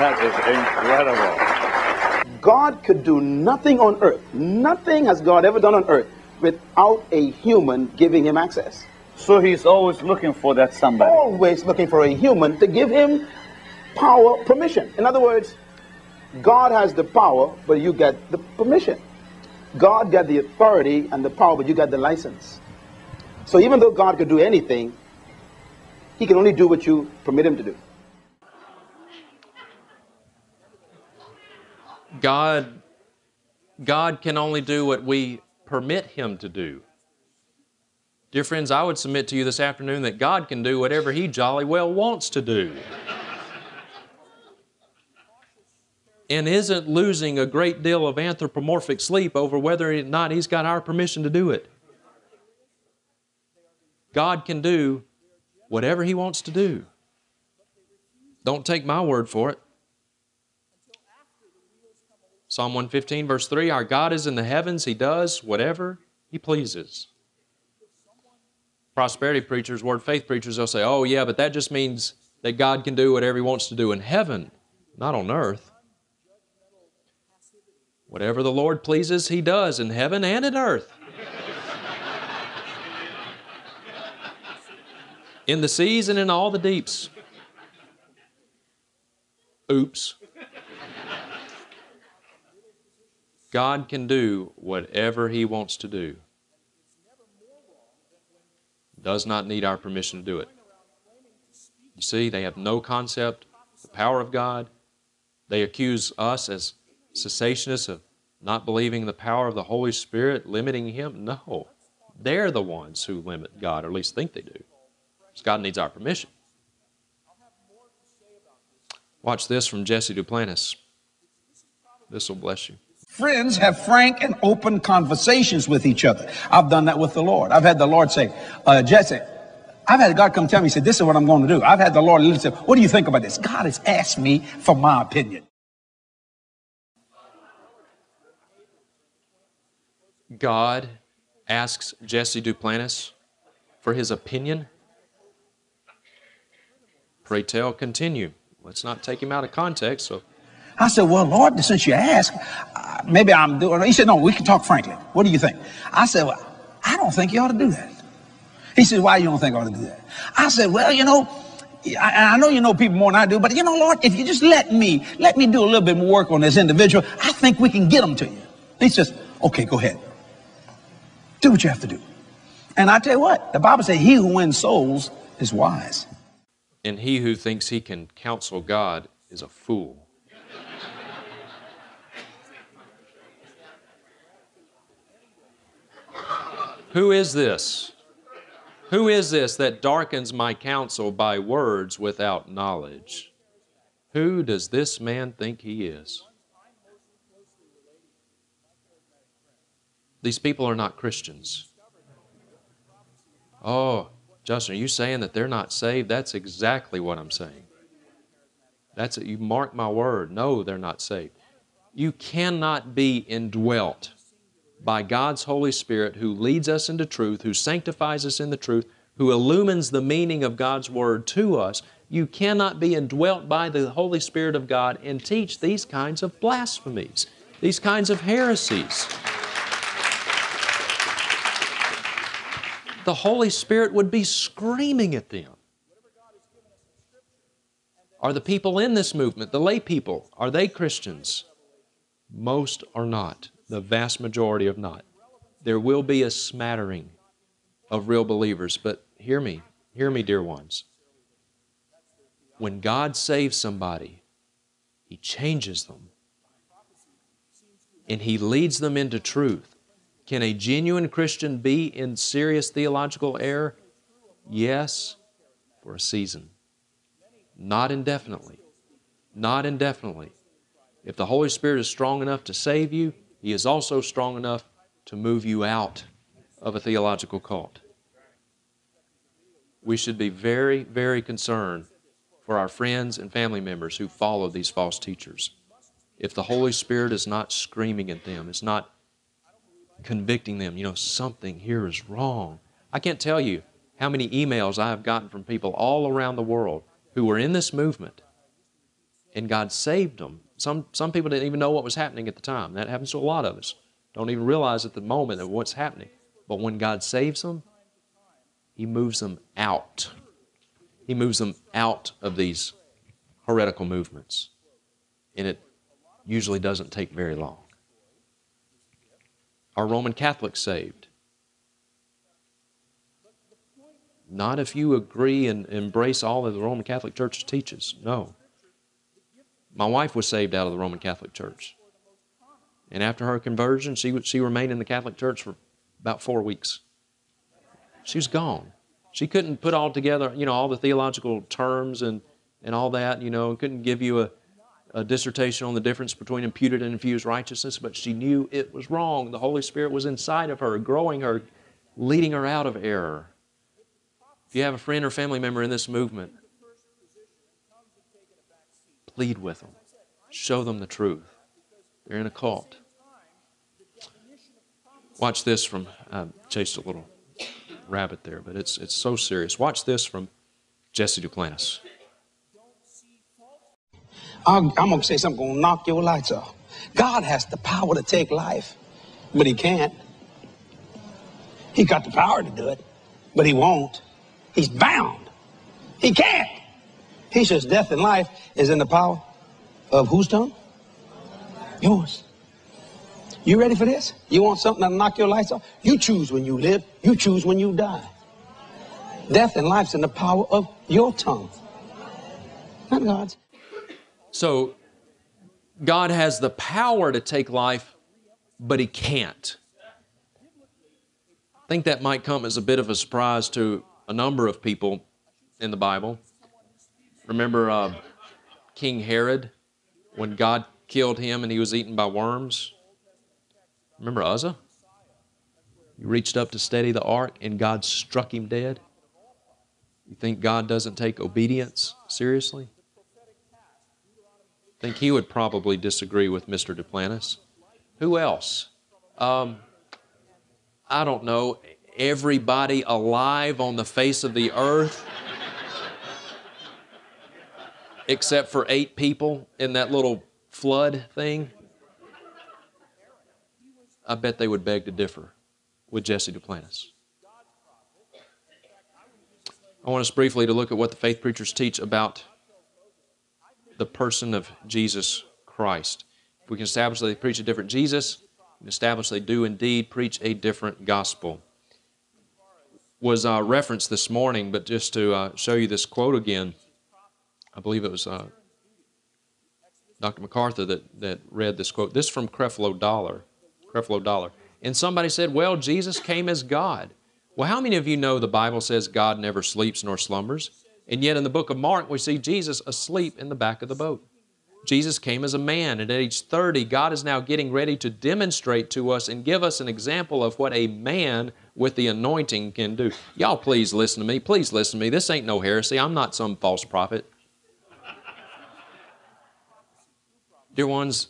That is incredible. God could do nothing on earth. Nothing has God ever done on earth without a human giving him access. So he's always looking for that somebody. Always looking for a human to give him power, permission. In other words, God has the power, but you get the permission. God got the authority and the power, but you got the license. So even though God could do anything, he can only do what you permit him to do. God, God can only do what we permit him to do. Dear friends, I would submit to you this afternoon that God can do whatever he jolly well wants to do. and isn't losing a great deal of anthropomorphic sleep over whether or not He's got our permission to do it. God can do whatever He wants to do. Don't take my word for it. Psalm 115, verse 3 Our God is in the heavens, He does whatever He pleases. Prosperity preachers, word faith preachers, they'll say, Oh, yeah, but that just means that God can do whatever He wants to do in heaven, not on earth. Whatever the Lord pleases, He does in heaven and in earth. in the seas and in all the deeps. Oops. God can do whatever He wants to do. Does not need our permission to do it. You see, they have no concept of the power of God. They accuse us as cessationists of not believing the power of the Holy Spirit, limiting Him? No. They're the ones who limit God, or at least think they do. Because God needs our permission. Watch this from Jesse Duplantis. This will bless you. Friends have frank and open conversations with each other. I've done that with the Lord. I've had the Lord say, uh, Jesse, I've had God come tell me, he said, this is what I'm going to do. I've had the Lord listen, what do you think about this? God has asked me for my opinion. God asks Jesse Duplantis for his opinion? Pray tell, continue. Let's not take him out of context. So I said, Well, Lord, since you ask, uh, maybe I'm doing He said, No, we can talk frankly. What do you think? I said, Well, I don't think you ought to do that. He said, Why you don't think I ought to do that? I said, Well, you know, I, I, know you know people more than I do, but you know, Lord, if you just let me, let me do a little bit more work on this individual, I think we can get them to you. He says, Okay, go ahead. Do what you have to do. And I tell you what, the Bible says, He who wins souls is wise. And he who thinks he can counsel God is a fool. Who is this? Who is this that darkens my counsel by words without knowledge? Who does this man think he is? These people are not Christians. Oh, Justin, are you saying that they're not saved? That's exactly what I'm saying. That's it. You mark my word. No, they're not saved. You cannot be indwelt by God's Holy Spirit who leads us into truth, who sanctifies us in the truth, who illumines the meaning of God's Word to us. You cannot be indwelt by the Holy Spirit of God and teach these kinds of blasphemies, these kinds of heresies. the Holy Spirit would be screaming at them. Are the people in this movement, the lay people, are they Christians? Most are not. The vast majority of not. There will be a smattering of real believers, but hear me, hear me, dear ones. When God saves somebody, He changes them and He leads them into truth. Can a genuine Christian be in serious theological error? Yes, for a season. Not indefinitely. Not indefinitely. If the Holy Spirit is strong enough to save you, He is also strong enough to move you out of a theological cult. We should be very, very concerned for our friends and family members who follow these false teachers. If the Holy Spirit is not screaming at them, it's not convicting them, you know, something here is wrong. I can't tell you how many emails I have gotten from people all around the world who were in this movement and God saved them. Some, some people didn't even know what was happening at the time. That happens to a lot of us. Don't even realize at the moment of what's happening. But when God saves them, He moves them out. He moves them out of these heretical movements. And it usually doesn't take very long. Are Roman Catholics saved? Not if you agree and embrace all that the Roman Catholic Church teaches. No. My wife was saved out of the Roman Catholic Church. And after her conversion, she, she remained in the Catholic Church for about four weeks. She was gone. She couldn't put all together, you know, all the theological terms and, and all that, you know, and couldn't give you a, a dissertation on the difference between imputed and infused righteousness, but she knew it was wrong. The Holy Spirit was inside of her, growing her, leading her out of error. If you have a friend or family member in this movement, plead with them, show them the truth. They're in a cult. Watch this from, uh, I chased a little rabbit there, but it's, it's so serious. Watch this from Jesse Duplantis. I'm, I'm going to say something going to knock your lights off. God has the power to take life, but he can't. He got the power to do it, but he won't. He's bound. He can't. He says death and life is in the power of whose tongue? Yours. You ready for this? You want something that'll knock your lights off? You choose when you live. You choose when you die. Death and life's in the power of your tongue, not God's. So, God has the power to take life, but He can't. I think that might come as a bit of a surprise to a number of people in the Bible. Remember uh, King Herod when God killed him and he was eaten by worms? Remember Uzzah? He reached up to steady the ark and God struck him dead. You think God doesn't take obedience seriously? I think he would probably disagree with Mr. Duplantis. Who else? Um, I don't know. Everybody alive on the face of the earth, except for eight people in that little flood thing. I bet they would beg to differ with Jesse Duplantis. I want us briefly to look at what the faith preachers teach about the person of Jesus Christ. If we can establish that they preach a different Jesus, establish they do indeed preach a different gospel. Was uh, referenced this morning, but just to uh, show you this quote again, I believe it was uh, Dr. MacArthur that, that read this quote. This from Creflo Dollar. Creflo Dollar. And somebody said, Well, Jesus came as God. Well, how many of you know the Bible says God never sleeps nor slumbers? And yet in the book of Mark, we see Jesus asleep in the back of the boat. Jesus came as a man, and at age 30, God is now getting ready to demonstrate to us and give us an example of what a man with the anointing can do. Y'all, please listen to me. Please listen to me. This ain't no heresy. I'm not some false prophet. Dear ones,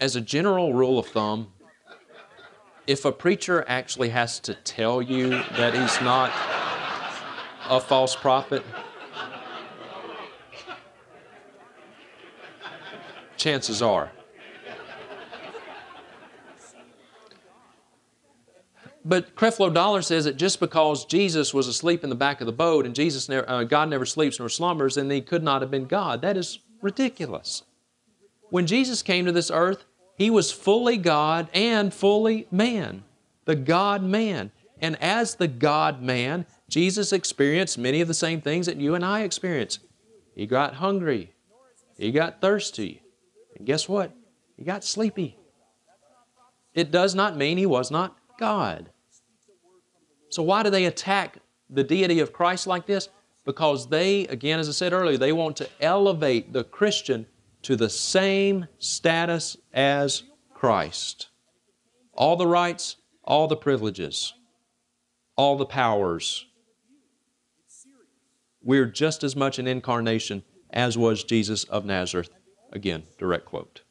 as a general rule of thumb, if a preacher actually has to tell you that he's not a false prophet, chances are. But Creflo Dollar says that just because Jesus was asleep in the back of the boat and Jesus never, uh, God never sleeps nor slumbers, then he could not have been God. That is ridiculous. When Jesus came to this earth, He was fully God and fully man, the God man. And as the God man, Jesus experienced many of the same things that you and I experience. He got hungry, he got thirsty, and guess what? He got sleepy. It does not mean he was not God. So, why do they attack the deity of Christ like this? Because they, again, as I said earlier, they want to elevate the Christian to the same status as Christ. All the rights, all the privileges, all the powers. We're just as much an incarnation as was Jesus of Nazareth. Again, direct quote.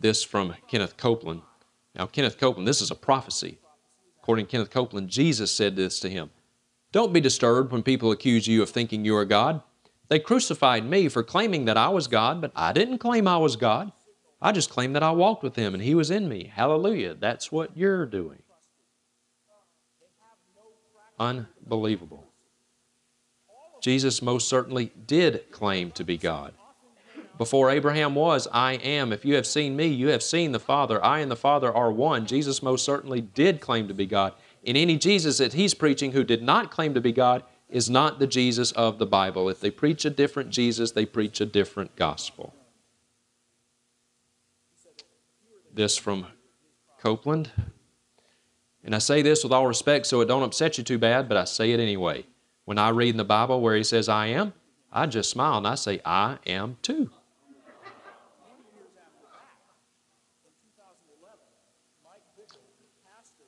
This from Kenneth Copeland. Now, Kenneth Copeland, this is a prophecy. According to Kenneth Copeland, Jesus said this to him Don't be disturbed when people accuse you of thinking you are God. They crucified me for claiming that I was God, but I didn't claim I was God. I just claimed that I walked with Him and He was in me. Hallelujah. That's what you're doing. Unbelievable. Jesus most certainly did claim to be God. Before Abraham was, I am. If you have seen me, you have seen the Father. I and the Father are one. Jesus most certainly did claim to be God. In any Jesus that he's preaching who did not claim to be God is not the Jesus of the Bible. If they preach a different Jesus, they preach a different gospel. This from Copeland. And I say this with all respect so it don't upset you too bad, but I say it anyway. When I read in the Bible where he says, I am, I just smile and I say, I am too.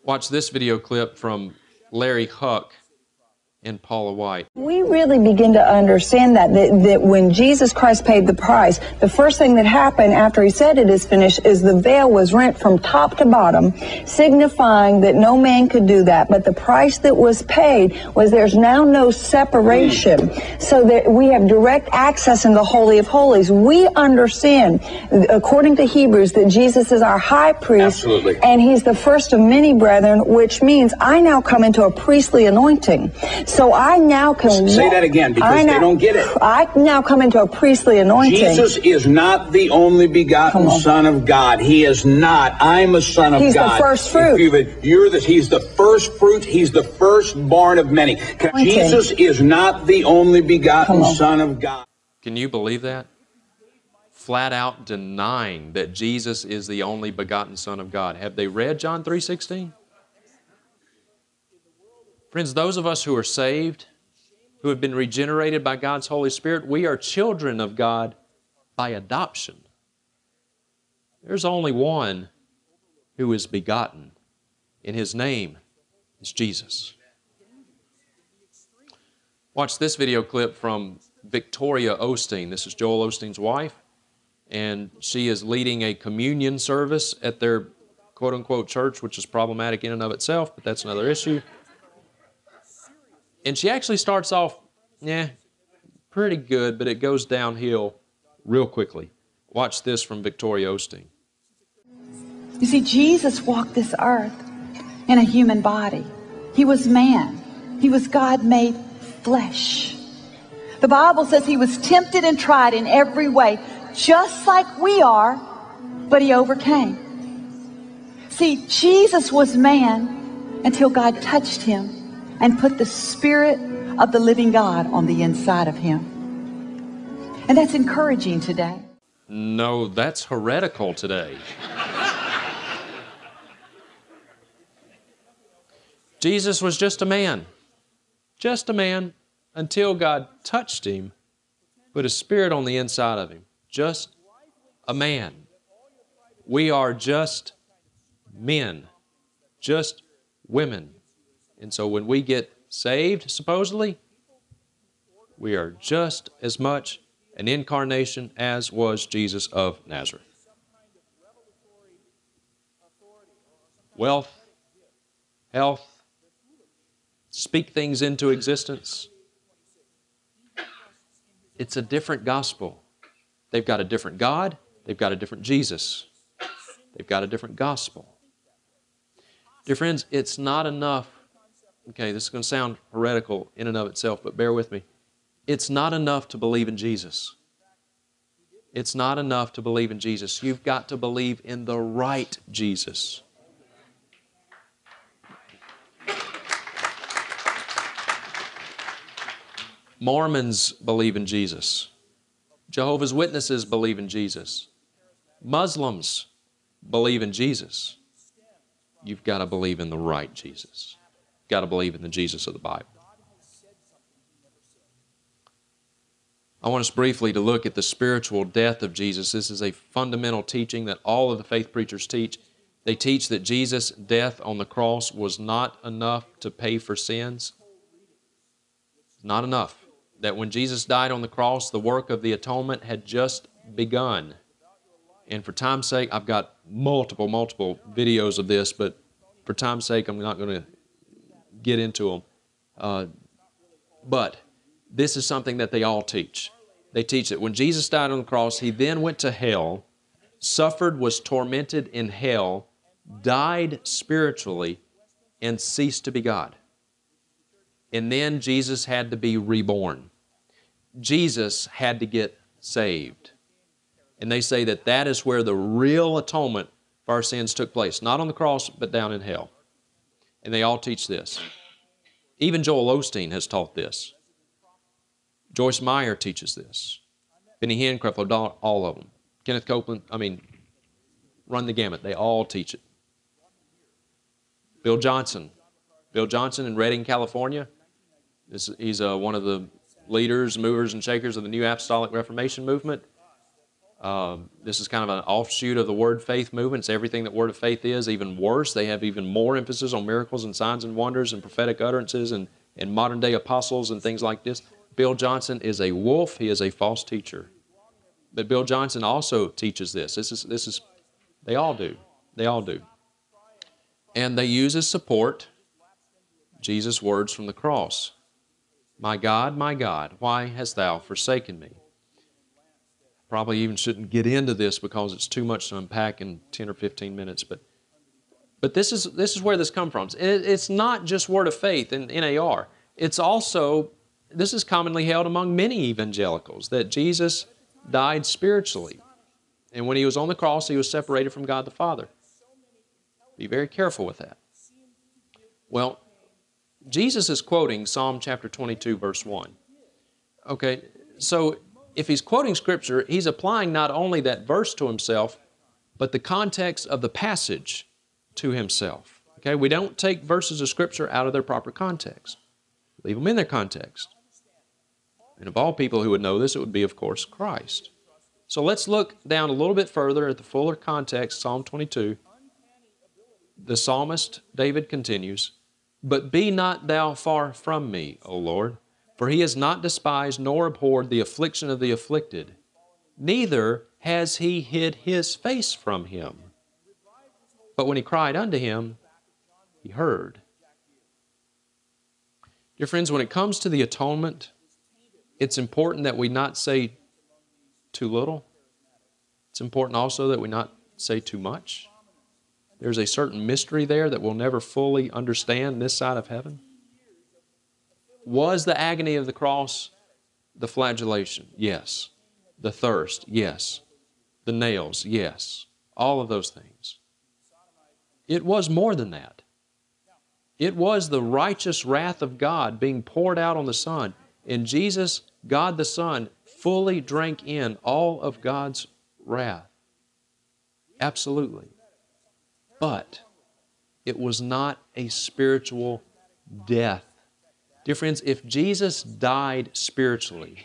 Watch this video clip from Larry Huch and Paula White. We really begin to understand that, that, that when Jesus Christ paid the price, the first thing that happened after he said it is finished is the veil was rent from top to bottom, signifying that no man could do that. But the price that was paid was there's now no separation, so that we have direct access in the Holy of Holies. We understand, according to Hebrews, that Jesus is our high priest, Absolutely. and he's the first of many brethren, which means I now come into a priestly anointing. So I now can Say walk- that again, because I they now- don't get it. I now come into a priestly anointing. Jesus is not the only begotten Son of God. He is not. I'm a son of He's the God. first fruit. If you- You're the. He's the first fruit. He's the firstborn of many. Anointing. Jesus is not the only begotten Son of God. Can you believe that? Flat out denying that Jesus is the only begotten Son of God. Have they read John 3:16? Friends, those of us who are saved, who have been regenerated by God's Holy Spirit, we are children of God by adoption. There's only one who is begotten, and his name is Jesus. Watch this video clip from Victoria Osteen. This is Joel Osteen's wife, and she is leading a communion service at their quote unquote church, which is problematic in and of itself, but that's another issue. And she actually starts off, yeah, pretty good, but it goes downhill real quickly. Watch this from Victoria Osteen. You see, Jesus walked this earth in a human body. He was man. He was God made flesh. The Bible says he was tempted and tried in every way, just like we are, but he overcame. See, Jesus was man until God touched him and put the Spirit of the living God on the inside of him. And that's encouraging today. No, that's heretical today. Jesus was just a man, just a man until God touched him, put a spirit on the inside of him. Just a man. We are just men, just women. And so when we get saved, supposedly, we are just as much an incarnation as was Jesus of Nazareth. Wealth, health, speak things into existence. It's a different gospel. They've got a different God, they've got a different Jesus, they've got a different gospel. Dear friends, it's not enough. Okay, this is going to sound heretical in and of itself, but bear with me. It's not enough to believe in Jesus. It's not enough to believe in Jesus. You've got to believe in the right Jesus. Mormons believe in Jesus. Jehovah's Witnesses believe in Jesus. Muslims believe in Jesus. You've got to believe in the right Jesus. Got to believe in the Jesus of the Bible. I want us briefly to look at the spiritual death of Jesus. This is a fundamental teaching that all of the faith preachers teach. They teach that Jesus' death on the cross was not enough to pay for sins. Not enough. That when Jesus died on the cross, the work of the atonement had just begun. And for time's sake, I've got multiple, multiple videos of this, but for time's sake, I'm not going to get into them. Uh, but this is something that they all teach. They teach that when Jesus died on the cross, he then went to hell, suffered, was tormented in hell, died spiritually, and ceased to be God. And then Jesus had to be reborn. Jesus had to get saved. And they say that that is where the real atonement for our sins took place, not on the cross, but down in hell. And they all teach this. Even Joel Osteen has taught this. Joyce Meyer teaches this. Benny Hinckliffe, all of them. Kenneth Copeland, I mean, run the gamut. They all teach it. Bill Johnson. Bill Johnson in Redding, California. He's uh, one of the leaders, movers, and shakers of the New Apostolic Reformation movement. Um, this is kind of an offshoot of the Word Faith movement. It's everything that Word of Faith is, even worse. They have even more emphasis on miracles and signs and wonders and prophetic utterances and, and modern day apostles and things like this. Bill Johnson is a wolf. He is a false teacher. But Bill Johnson also teaches this. This is, this is they all do. They all do. And they use as support Jesus' words from the cross My God, my God, why hast thou forsaken me? Probably even shouldn't get into this because it's too much to unpack in 10 or 15 minutes, but but this is this is where this comes from. It, it's not just word of faith in NAR. It's also this is commonly held among many evangelicals that Jesus died spiritually. And when he was on the cross, he was separated from God the Father. Be very careful with that. Well, Jesus is quoting Psalm chapter 22, verse 1. Okay, so if he's quoting Scripture, he's applying not only that verse to himself, but the context of the passage to himself. Okay, we don't take verses of Scripture out of their proper context, leave them in their context. And of all people who would know this, it would be, of course, Christ. So let's look down a little bit further at the fuller context, Psalm 22. The psalmist David continues, But be not thou far from me, O Lord, for he has not despised nor abhorred the affliction of the afflicted, neither has he hid his face from him. But when he cried unto him, he heard. Dear friends, when it comes to the atonement, it's important that we not say too little. It's important also that we not say too much. There's a certain mystery there that we'll never fully understand this side of heaven. Was the agony of the cross the flagellation? Yes. The thirst? Yes. The nails? Yes. All of those things. It was more than that. It was the righteous wrath of God being poured out on the Son. And Jesus God the Son fully drank in all of God's wrath. Absolutely. But it was not a spiritual death. Dear friends, if Jesus died spiritually,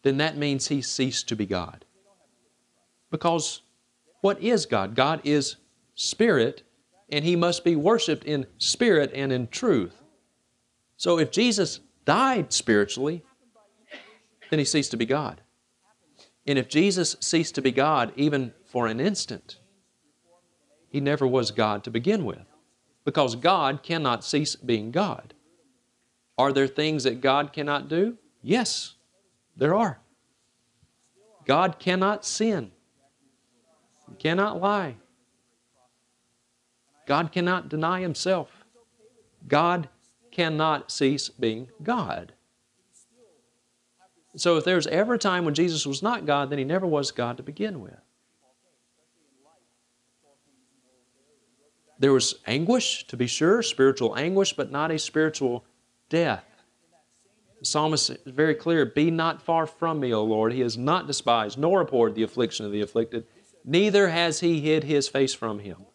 then that means he ceased to be God. Because what is God? God is spirit, and he must be worshiped in spirit and in truth. So if Jesus died spiritually, then he ceased to be God. And if Jesus ceased to be God even for an instant, he never was God to begin with. Because God cannot cease being God. Are there things that God cannot do? Yes, there are. God cannot sin. He cannot lie. God cannot deny himself. God cannot cease being God. So if there's ever a time when Jesus was not God, then he never was God to begin with. There was anguish, to be sure, spiritual anguish, but not a spiritual death. The psalmist is very clear Be not far from me, O Lord. He has not despised nor abhorred the affliction of the afflicted, neither has he hid his face from him.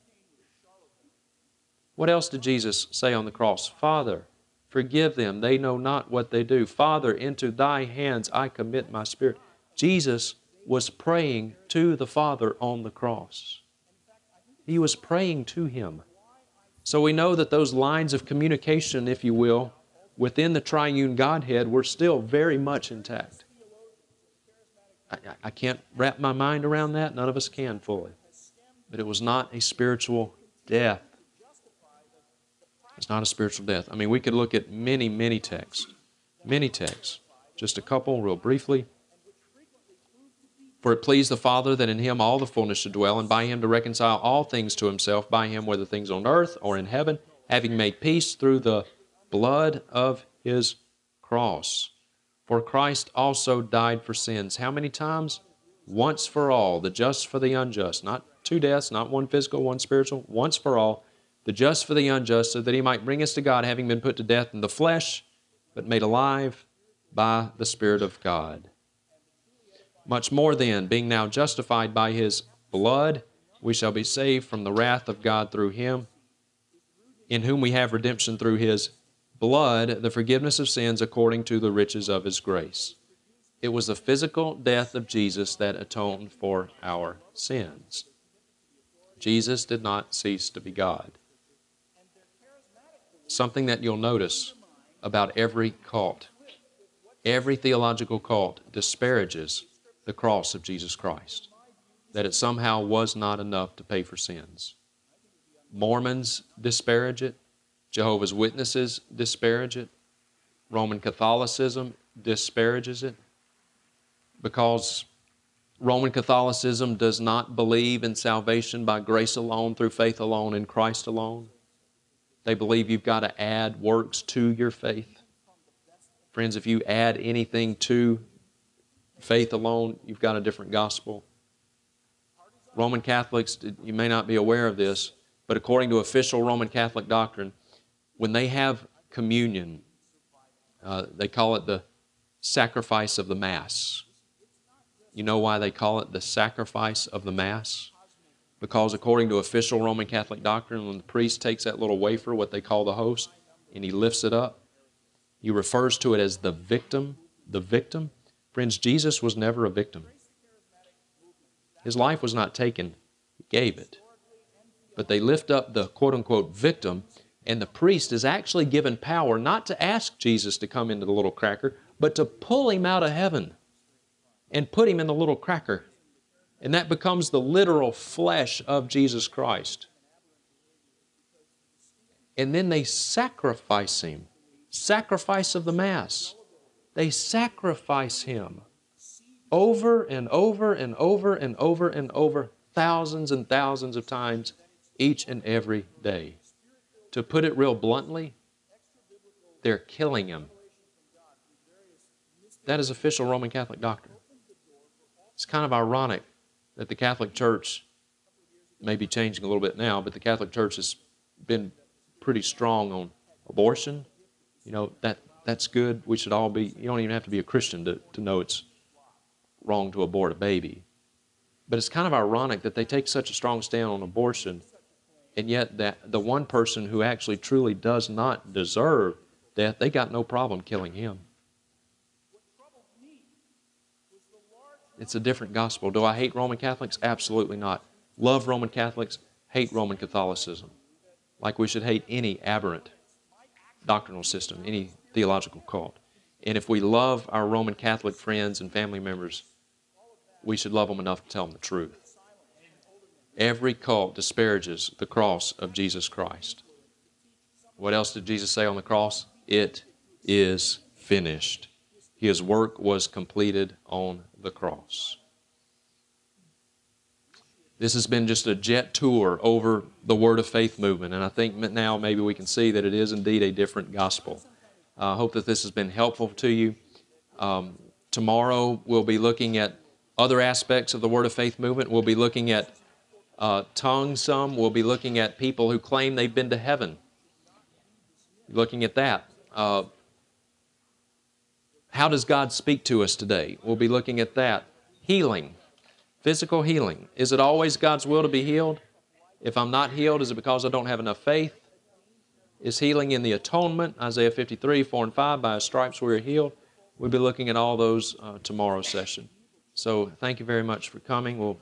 What else did Jesus say on the cross? Father, forgive them. They know not what they do. Father, into thy hands I commit my spirit. Jesus was praying to the Father on the cross. He was praying to him. So we know that those lines of communication, if you will, within the triune Godhead were still very much intact. I, I, can't wrap my mind around that. None of us can fully. But it was not a spiritual death. It's not a spiritual death. I mean, we could look at many, many texts. Many texts. Just a couple, real briefly. For it pleased the Father that in him all the fullness should dwell, and by him to reconcile all things to himself, by him whether things on earth or in heaven, having made peace through the blood of his cross. For Christ also died for sins. How many times? Once for all, the just for the unjust. Not two deaths, not one physical, one spiritual, once for all, the just for the unjust, so that he might bring us to God, having been put to death in the flesh, but made alive by the Spirit of God. Much more then, being now justified by his blood, we shall be saved from the wrath of God through him, in whom we have redemption through his blood, the forgiveness of sins according to the riches of his grace. It was the physical death of Jesus that atoned for our sins. Jesus did not cease to be God. Something that you'll notice about every cult, every theological cult disparages the cross of Jesus Christ, that it somehow was not enough to pay for sins. Mormons disparage it, Jehovah's Witnesses disparage it, Roman Catholicism disparages it, because Roman Catholicism does not believe in salvation by grace alone, through faith alone, in Christ alone. They believe you've got to add works to your faith. Friends, if you add anything to faith alone, you've got a different gospel. Roman Catholics, you may not be aware of this, but according to official Roman Catholic doctrine, when they have communion, uh, they call it the sacrifice of the Mass. You know why they call it the sacrifice of the Mass? Because according to official Roman Catholic doctrine, when the priest takes that little wafer, what they call the host, and he lifts it up, he refers to it as the victim, the victim, Friends, Jesus was never a victim. His life was not taken, He gave it. But they lift up the quote unquote victim, and the priest is actually given power not to ask Jesus to come into the little cracker, but to pull him out of heaven and put him in the little cracker. And that becomes the literal flesh of Jesus Christ. And then they sacrifice him. Sacrifice of the Mass. They sacrifice him over and over and over and over and over, thousands and thousands of times each and every day. To put it real bluntly, they're killing him. That is official Roman Catholic doctrine. It's kind of ironic that the Catholic Church may be changing a little bit now, but the Catholic Church has been pretty strong on abortion. You know, that that's good. We should all be, you don't even have to be a Christian to, to know it's wrong to abort a baby. But it's kind of ironic that they take such a strong stand on abortion, and yet that the one person who actually truly does not deserve death, they got no problem killing him. It's a different gospel. Do I hate Roman Catholics? Absolutely not. Love Roman Catholics, hate Roman Catholicism. Like we should hate any aberrant doctrinal system, any theological cult. And if we love our Roman Catholic friends and family members, we should love them enough to tell them the truth. Every cult disparages the cross of Jesus Christ. What else did Jesus say on the cross? It is finished. His work was completed on the cross. This has been just a jet tour over the Word of Faith movement, and I think now maybe we can see that it is indeed a different gospel. I uh, hope that this has been helpful to you. Um, tomorrow we'll be looking at other aspects of the Word of Faith movement. We'll be looking at uh, tongues, some. We'll be looking at people who claim they've been to heaven. Looking at that. Uh, how does God speak to us today? We'll be looking at that. Healing, physical healing. Is it always God's will to be healed? If I'm not healed, is it because I don't have enough faith? Is healing in the atonement? Isaiah 53, 4 and 5, by his stripes we are healed. We'll be looking at all those uh, tomorrow's session. So thank you very much for coming. We'll